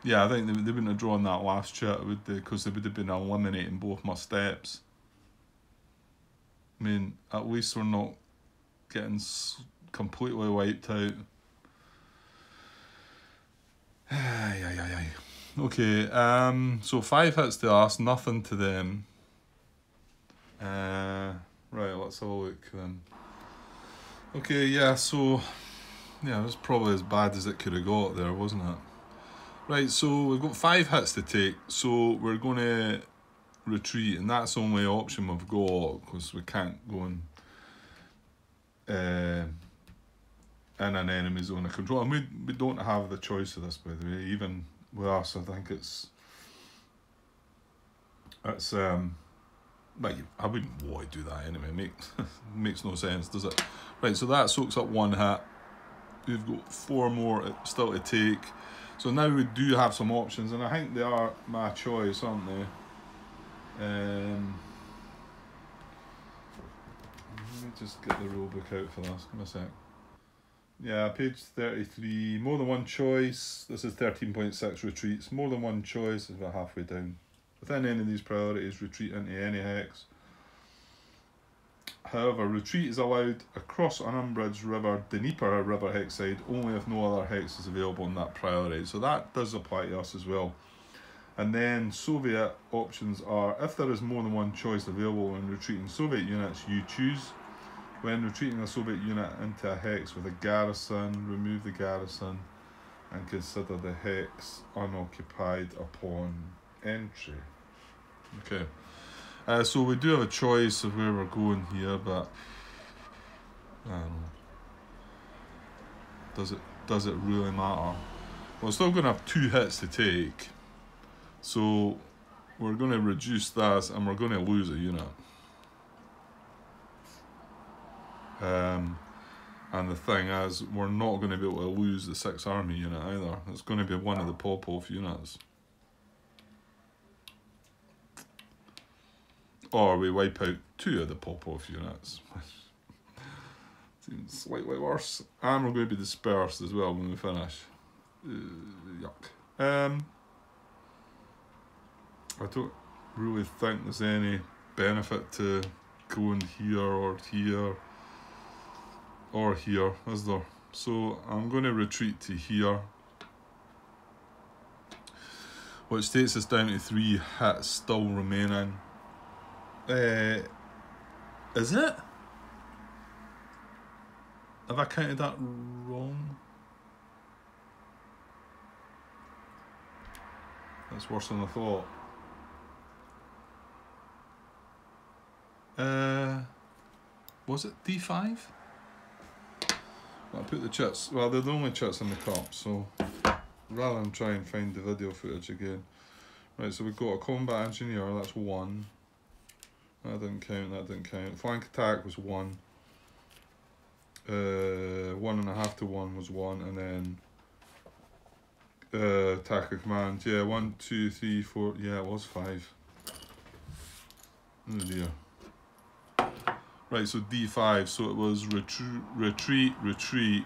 Yeah, I think they, they wouldn't have drawn that last chart, would they? Because they would have been eliminating both my steps. I mean, at least we're not getting completely wiped out. Aye, aye, aye, aye. Okay, um, so five hits to us, nothing to them. Uh, right, let's have a look then. Okay, yeah, so yeah, it was probably as bad as it could have got there, wasn't it? Right, so we've got five hits to take, so we're going to retreat, and that's the only option we've got because we can't go and uh, in an enemy zone of control. And we, we don't have the choice of this, by the way. Even with us, I think it's it's um. Like I wouldn't want to do that anyway. Makes makes no sense, does it? Right, so that soaks up one hit. We've got four more still to take. So now we do have some options, and I think they are my choice, aren't they? Um, let me just get the rule book out for this. Give me a sec. Yeah, page 33. More than one choice. This is 13.6 retreats. More than one choice is about halfway down. Within any of these priorities, retreat into any hex. However, retreat is allowed across an unbridged river, Dnieper river hex side, only if no other hex is available in that priority. So that does apply to us as well. And then Soviet options are if there is more than one choice available when retreating Soviet units, you choose when retreating a Soviet unit into a hex with a garrison, remove the garrison and consider the hex unoccupied upon entry. Okay. Uh, so we do have a choice of where we're going here, but I. Does it does it really matter? We're still gonna have two hits to take. So we're gonna reduce that and we're gonna lose a unit. Um, and the thing is, we're not going to be able to lose the 6th Army unit either. It's going to be one of the Popov units. Or we wipe out two of the Popov units. Seems slightly worse. And we're going to be dispersed as well when we finish. Uh, yuck. Um, I don't really think there's any benefit to going here or here or here, is there? So I'm going to retreat to here, which takes us down to three hits still remaining. Uh, is it? Have I counted that wrong? That's worse than I thought. Uh, was it D5? I put the chits, well they're the only chits in the cup, so rather than try and find the video footage again. Right, so we've got a combat engineer, that's one. That didn't count, that didn't count. Flank attack was one. Uh, one and a half to one was one, and then uh, attack of command. Yeah, one, two, three, four. Yeah, it was five. Oh dear. Right, so D5, so it was retreat, retreat, retreat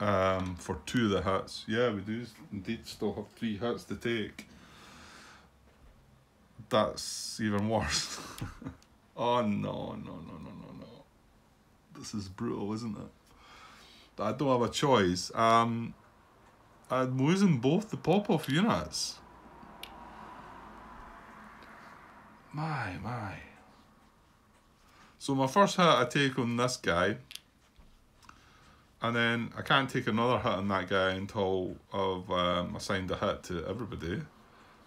um, for two of the hits. Yeah, we do indeed still have three hits to take. That's even worse. oh no, no, no, no, no, no. This is brutal, isn't it? I don't have a choice. Um, I'm losing both the Popov units. My, my. So my first hit I take on this guy. And then I can't take another hit on that guy until I've um, assigned a hit to everybody.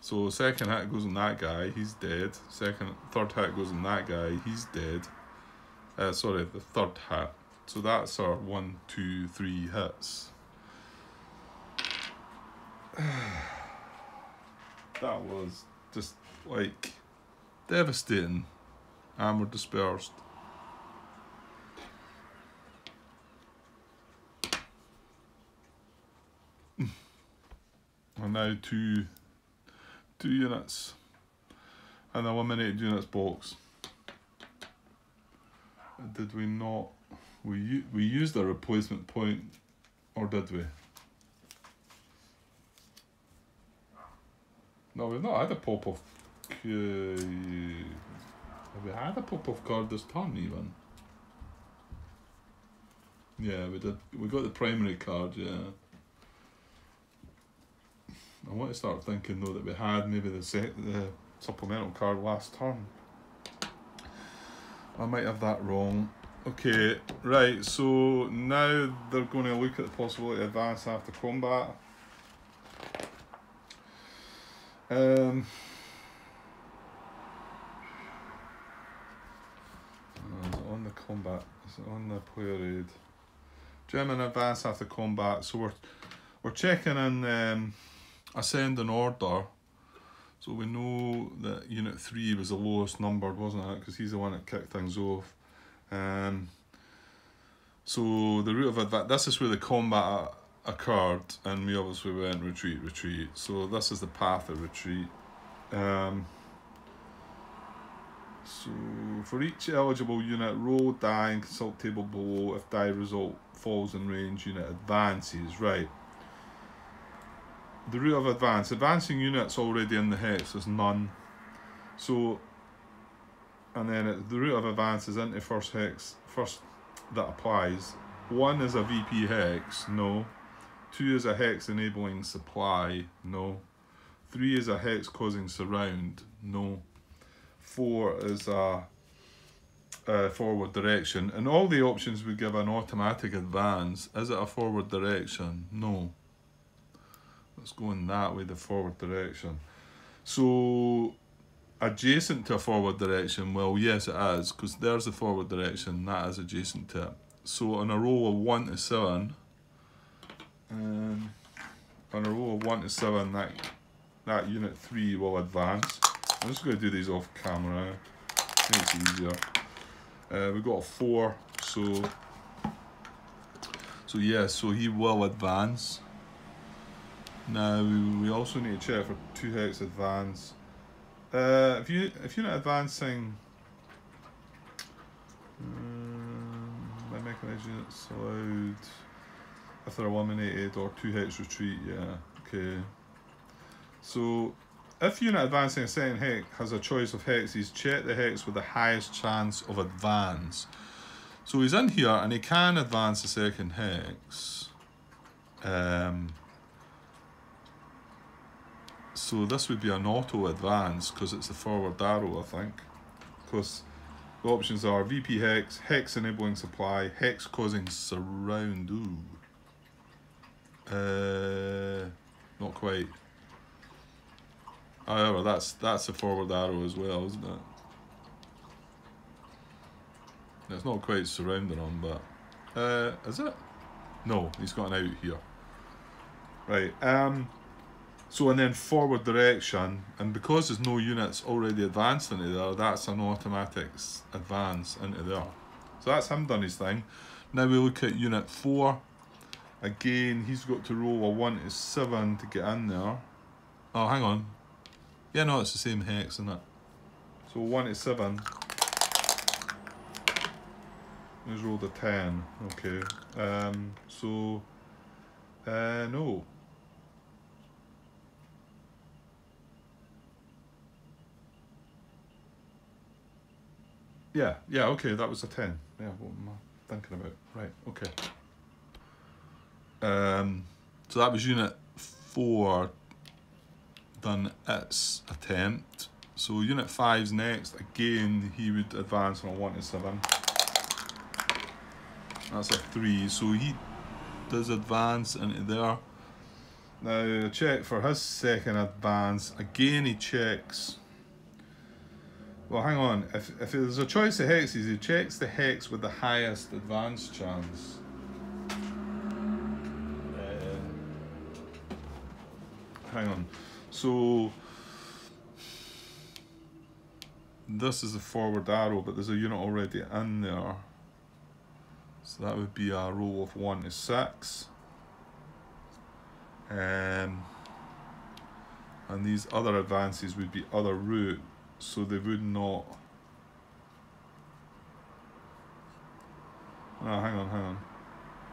So second hit goes on that guy, he's dead. Second, third hit goes on that guy, he's dead. Uh, sorry, the third hit. So that's our one, two, three hits. that was just like devastating. And we're dispersed. And now two two units. An eliminated units box. Did we not we we used a replacement point or did we? No we've not had a Popov uh, have we had a Popov card this turn even? Yeah we did we got the primary card yeah I want to start thinking though that we had maybe the set the supplemental card last turn. I might have that wrong. Okay, right, so now they're going to look at the possibility of advance after combat. Um, on the combat, is it on the player aid? German advance after combat, so we're, we're checking in um, ascending order. So we know that Unit 3 was the lowest numbered, wasn't it? Because he's the one that kicked things off. Um, so the route of advance, this is where the combat occurred and we obviously went retreat, retreat. So this is the path of retreat. Um, so for each eligible unit, roll die and consult table below. If die result falls in range, unit advances. Right. The route of advance. Advancing units already in the hex is none. So, and then it, the route of advance is into first hex, first that applies. One is a VP hex, no. Two is a hex enabling supply, no. Three is a hex causing surround, no. Four is a, a forward direction. And all the options would give an automatic advance. Is it a forward direction? No. Let's go in that way, the forward direction. So adjacent to a forward direction, well, yes, it is, because there's the forward direction, that is adjacent to it. So on a row of 1 to 7, um, on a row of 1 to 7, that, that unit 3 will advance. I'm just going to do these off camera, makes it easier. Uh, we've got a 4, so, so yeah, so he will advance. Now, we also need to check for 2 hex advance. Uh, if you if you're not advancing, um, by mechanized units allowed if they're eliminated or two hex retreat. Yeah, okay. So if you're not advancing a second hex has a choice of hexes, check the hex with the highest chance of advance. So he's in here and he can advance a second hex. Um, so this would be an auto advance because it's the forward arrow, I think. Because the options are VP hex, hex enabling supply, hex causing surround. Ooh. Uh, not quite. However, that's that's a forward arrow as well, isn't it? It's not quite surrounding him, but uh, is it? No, he's got an out here. Right. Um. So and then forward direction, and because there's no units already advanced into there, that's an automatic advance into there. So that's him done his thing. Now we look at unit 4. Again, he's got to roll a 1 to 7 to get in there. Oh, hang on. Yeah, no, it's the same hex, isn't it? So 1 to 7. He's rolled a 10. Okay. Um, so, uh, no. Yeah, yeah, okay, that was a 10. Yeah, what am I thinking about? Right, okay. Um, so that was unit 4 done its attempt. So unit 5's next. Again, he would advance on a 1 to 7. That's a 3. So he does advance into there. Now, check for his second advance. Again, he checks well, hang on. If, if there's a choice of hexes, he checks the hex with the highest advance chance. Uh, hang on. So this is a forward arrow, but there's a unit already in there. So that would be a roll of one to six. Um, and these other advances would be other route so they would not. Oh hang on hang on.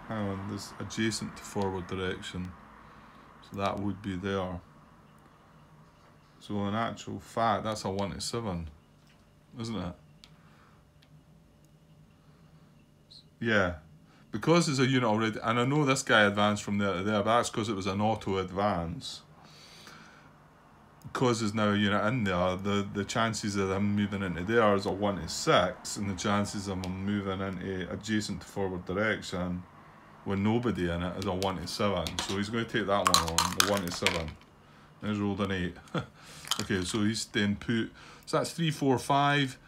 Hang on this adjacent to forward direction. So that would be there. So in actual fact that's a 1 to 7 isn't it? Yeah. Because there's a unit already and I know this guy advanced from there to there but that's because it was an auto advance there's now unit in there, the, the chances of them moving into there is a 1 to 6, and the chances of them moving into adjacent to forward direction with nobody in it is a 1 to 7. So he's going to take that one on, the 1 to 7. There's rolled an 8. okay, so he's staying put. So that's 3, 4, 5,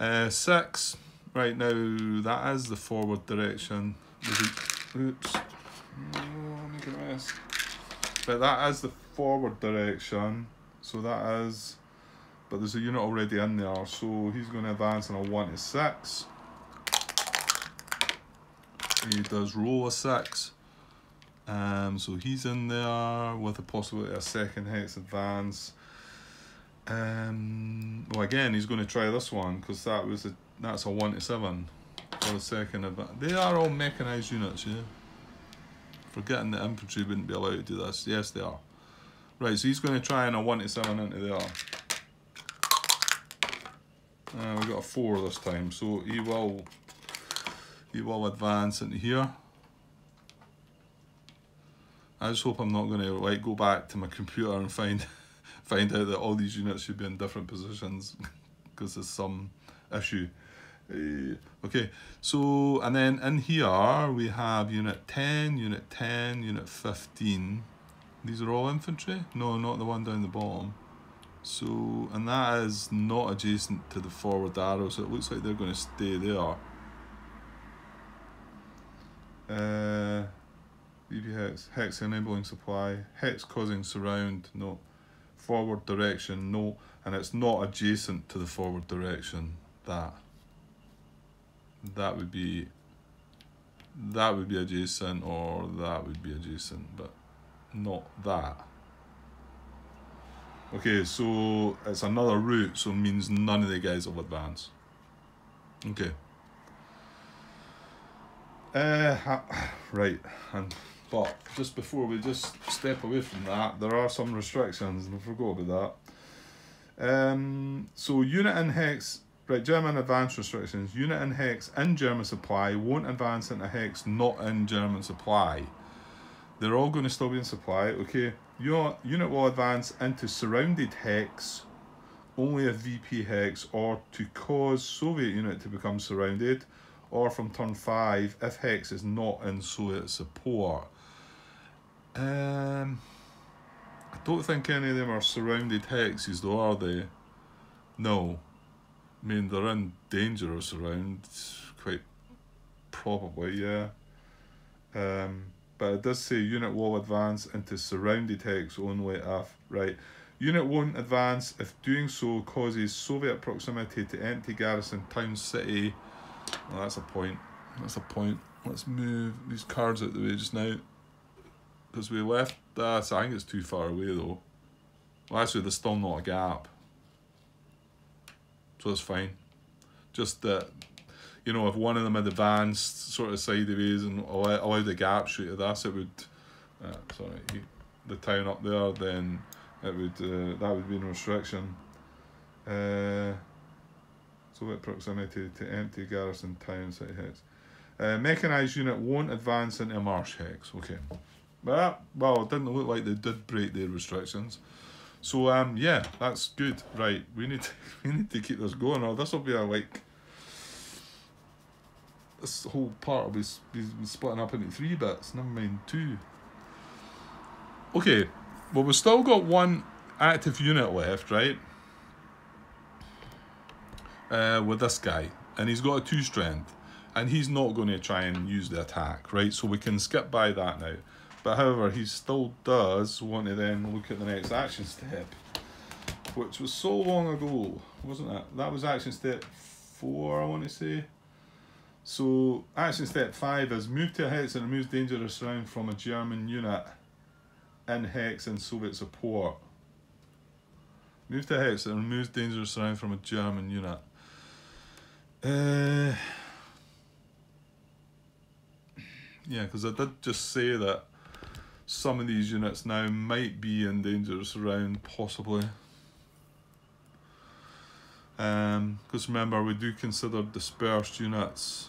uh, 6. Right now, that is the forward direction. Oops. Oh, make a mess. But that is the forward direction. So that is, but there's a unit already in there, so he's going to advance on a 1 to 6. He does roll a 6. Um, so he's in there with a possibility of a second hex advance. Um, well, again, he's going to try this one because that was a that's a one to seven for the second advance. They are all mechanized units, yeah. Forgetting that infantry wouldn't be allowed to do this. Yes, they are. Right, so he's going to try and a 1 to 7 into there. Uh, we got a 4 this time, so he will he will advance into here. I just hope I'm not going to like go back to my computer and find find out that all these units should be in different positions because there's some issue. Uh, okay, so and then in here we have unit 10, unit 10, unit 15. These are all infantry? No, not the one down the bottom. So, and that is not adjacent to the forward arrow, so it looks like they're going to stay there. Uh, VP hex, hex enabling supply, hex causing surround, no. Forward direction, no. And it's not adjacent to the forward direction, that. That would be, that would be adjacent or that would be adjacent, but not that. Okay, so it's another route, so means none of the guys will advance. Okay. Uh, right, and but just before we just step away from that, there are some restrictions, and I forgot about that. Um, so unit in hex, right, German advance restrictions. Unit in hex in German supply won't advance into hex not in German supply. They're all going to still be in supply. Okay, your unit will advance into surrounded hex only a VP hex or to cause Soviet unit to become surrounded or from turn 5 if hex is not in Soviet support. Um, I don't think any of them are surrounded hexes though, are they? No. I mean, they're in danger of surround, quite probably, yeah. Um, but it does say unit will advance into surrounded hex only if, right. Unit won't advance if doing so causes Soviet proximity to empty garrison town city. Well, that's a point. That's a point. Let's move these cards out the way just now. Because we left that, I think it's too far away though. Well, actually, there's still not a gap. So it's fine. Just that you know, if one of them had advanced sort of sideways and allowed a gap shoot at this, it would, uh, sorry, the town up there, then it would, uh, that would be in restriction. Uh, so proximity to empty garrison town city hex. Uh, mechanised unit won't advance into marsh hex, okay. But, well, it didn't look like they did break their restrictions. So, um, yeah, that's good. Right, we need to, we need to keep this going, or this will be a, like, this whole part will be, be splitting up into three bits, never mind two. Okay, well we've still got one active unit left, right? Uh, with this guy, and he's got a two strength, and he's not going to try and use the attack, right? So we can skip by that now. But however, he still does want to then look at the next action step, which was so long ago, wasn't it? That was action step four, I want to say. So action step five is move to a hex and remove dangerous round from a German unit in hex and Soviet support. Move to a hex and remove dangerous round from a German unit. Uh, yeah, because I did just say that some of these units now might be in dangerous round, possibly. Because um, remember, we do consider dispersed units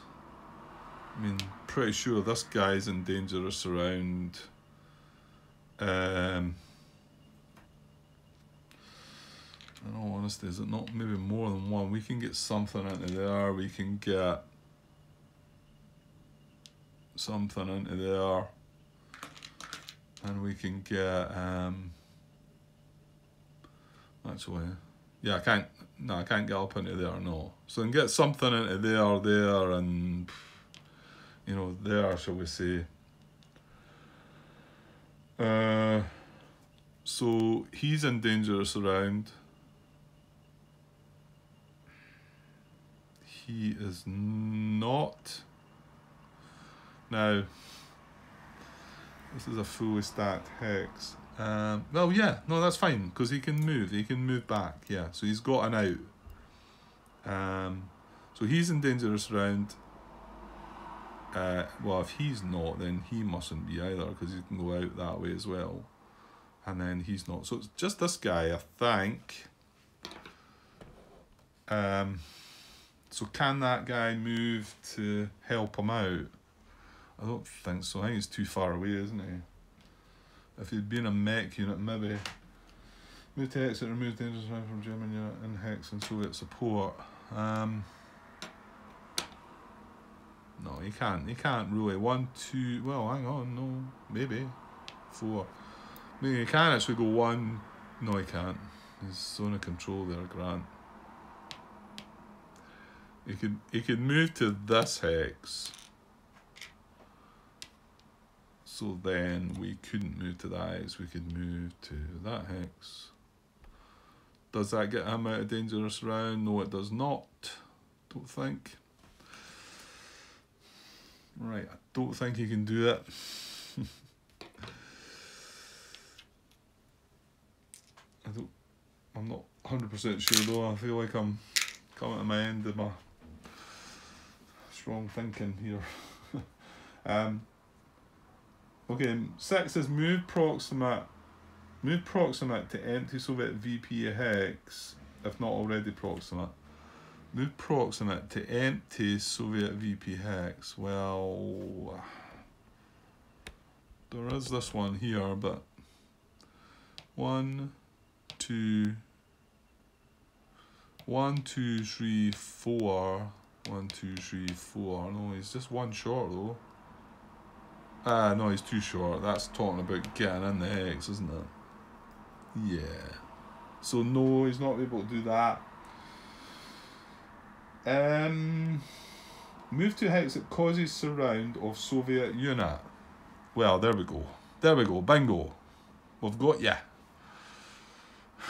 I mean, pretty sure this guy's in dangerous around. Um, honesty, is it not maybe more than one? We can get something into there. We can get something into there. And we can get, um, actually, yeah, I can't, no, I can't get up into there, no. So can get something into there, there, and, you know, there, shall we say. Uh, so he's in dangerous around. He is not. Now, this is a fully stacked hex. Um, well, yeah, no, that's fine because he can move. He can move back. Yeah, so he's got an out. Um, so he's in dangerous round. Uh, well, if he's not, then he mustn't be either because he can go out that way as well and then he's not. So it's just this guy, I think. Um, so can that guy move to help him out? I don't think so. I think he's too far away, isn't he? If he'd been a mech unit, maybe. Move to exit, remove dangerous from German unit in Hex and Soviet support. Um, no, he can't. He can't really. One, two. Well, hang on. No, maybe four. Mean, he can actually go one. No, he can't. He's zone of control there, Grant. He could he could move to this hex. So then we couldn't move to that hex. We could move to that hex. Does that get him out of dangerous round? No, it does not. Don't think. Right, I don't think he can do it. I don't. I'm not hundred percent sure though. I feel like I'm coming to my end of my strong thinking here. um. Okay, six is move proximate. Move proximate to empty Soviet VP hex, if not already proximate. Move proximate to empty Soviet VP hex. Well, there is this one here, but one, two, one, two, three, four, one, two, three, four. No, he's just one short though. Ah, no, he's too short. That's talking about getting in the hex, isn't it? Yeah. So no, he's not able to do that. Um, move to hex that causes surround of Soviet unit. Well, there we go. There we go. Bingo. We've got yeah.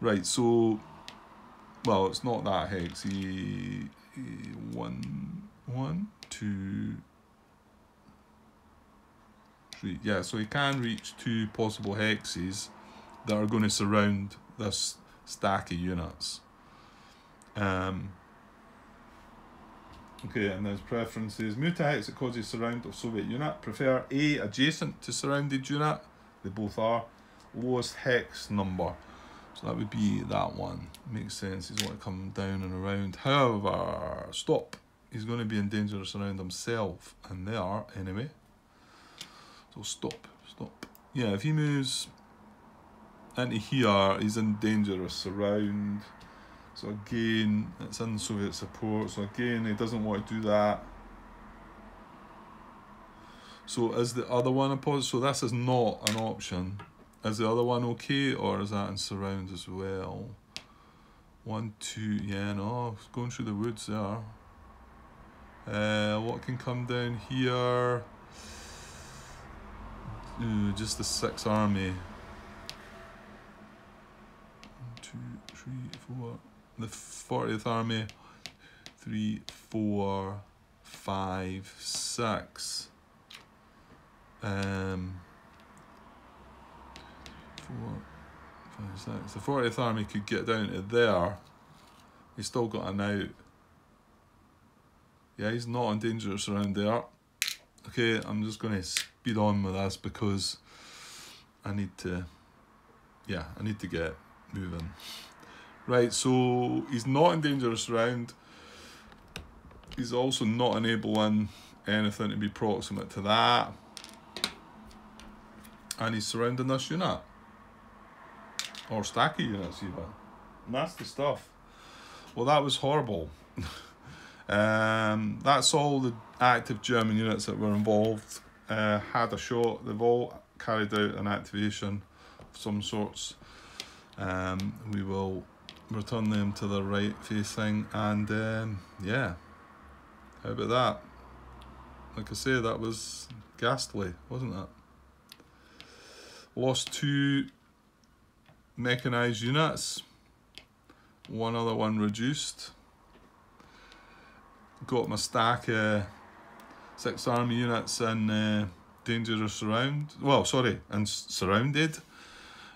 Right, so, well, it's not that hex. He, he, one, one, two, three. Yeah, so he can reach two possible hexes that are going to surround this stack of units. Um, okay, and there's preferences. Move to hex that causes surround of Soviet unit. Prefer A adjacent to surrounded unit. They both are. Lowest hex number. So that would be that one. Makes sense, he's going to come down and around. However, stop. He's going to be in dangerous around himself. And they are, anyway. So stop, stop. Yeah, if he moves into here, he's in dangerous around. So again, it's in Soviet support. So again, he doesn't want to do that. So is the other one a positive? So this is not an option. Is the other one okay, or is that in surround as well? One, two, yeah, no, going through the woods there. Uh, what can come down here? Ooh, just the six army. One, two, three, four. The 40th army. Three, four, five, six. Um, four, five, six. The 40th Army could get down to there. He's still got an out. Yeah, he's not in dangerous around there. Okay, I'm just going to speed on with this because I need to, yeah, I need to get moving. Right, so he's not in dangerous round. He's also not enabling anything to be proximate to that. And he's surrounding this unit or stack of units even. Nasty stuff. Well, that was horrible. um, that's all the active German units that were involved uh, had a shot. They've all carried out an activation of some sorts. Um, we will return them to the right facing and um, yeah, how about that? Like I say, that was ghastly, wasn't it? Lost two mechanised units, one other one reduced. Got my stack of six army units in uh, dangerous surround. Well, sorry, and surrounded.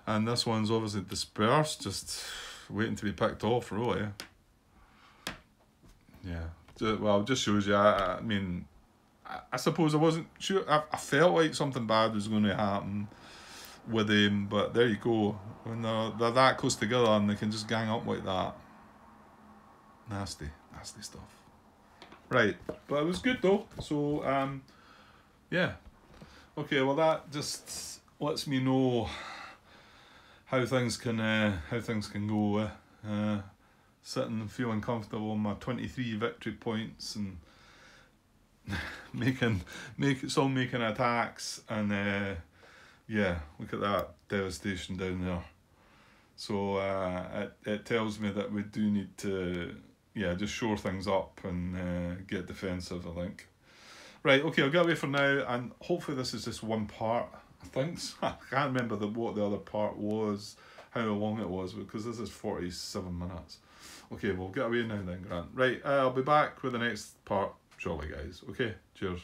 And this one's obviously dispersed, just waiting to be picked off, really. Yeah. Well, just shows you. I, I mean, I, I suppose I wasn't sure. I, I felt like something bad was going to happen with him, but there you go. When they're, they're that close together and they can just gang up like that. Nasty, nasty stuff. Right, but it was good though. So, um, yeah. Okay, well that just lets me know how things can uh, how things can go. Uh, uh, sitting feeling comfortable on my 23 victory points and making make still making attacks and uh, yeah look at that devastation down there so uh, it, it tells me that we do need to yeah just shore things up and uh, get defensive I think right okay I'll get away for now and hopefully this is just one part So. I can't remember the, what the other part was how long it was because this is 47 minutes Okay, we'll get away now then, Grant. Right, uh, I'll be back with the next part shortly, guys. Okay, cheers.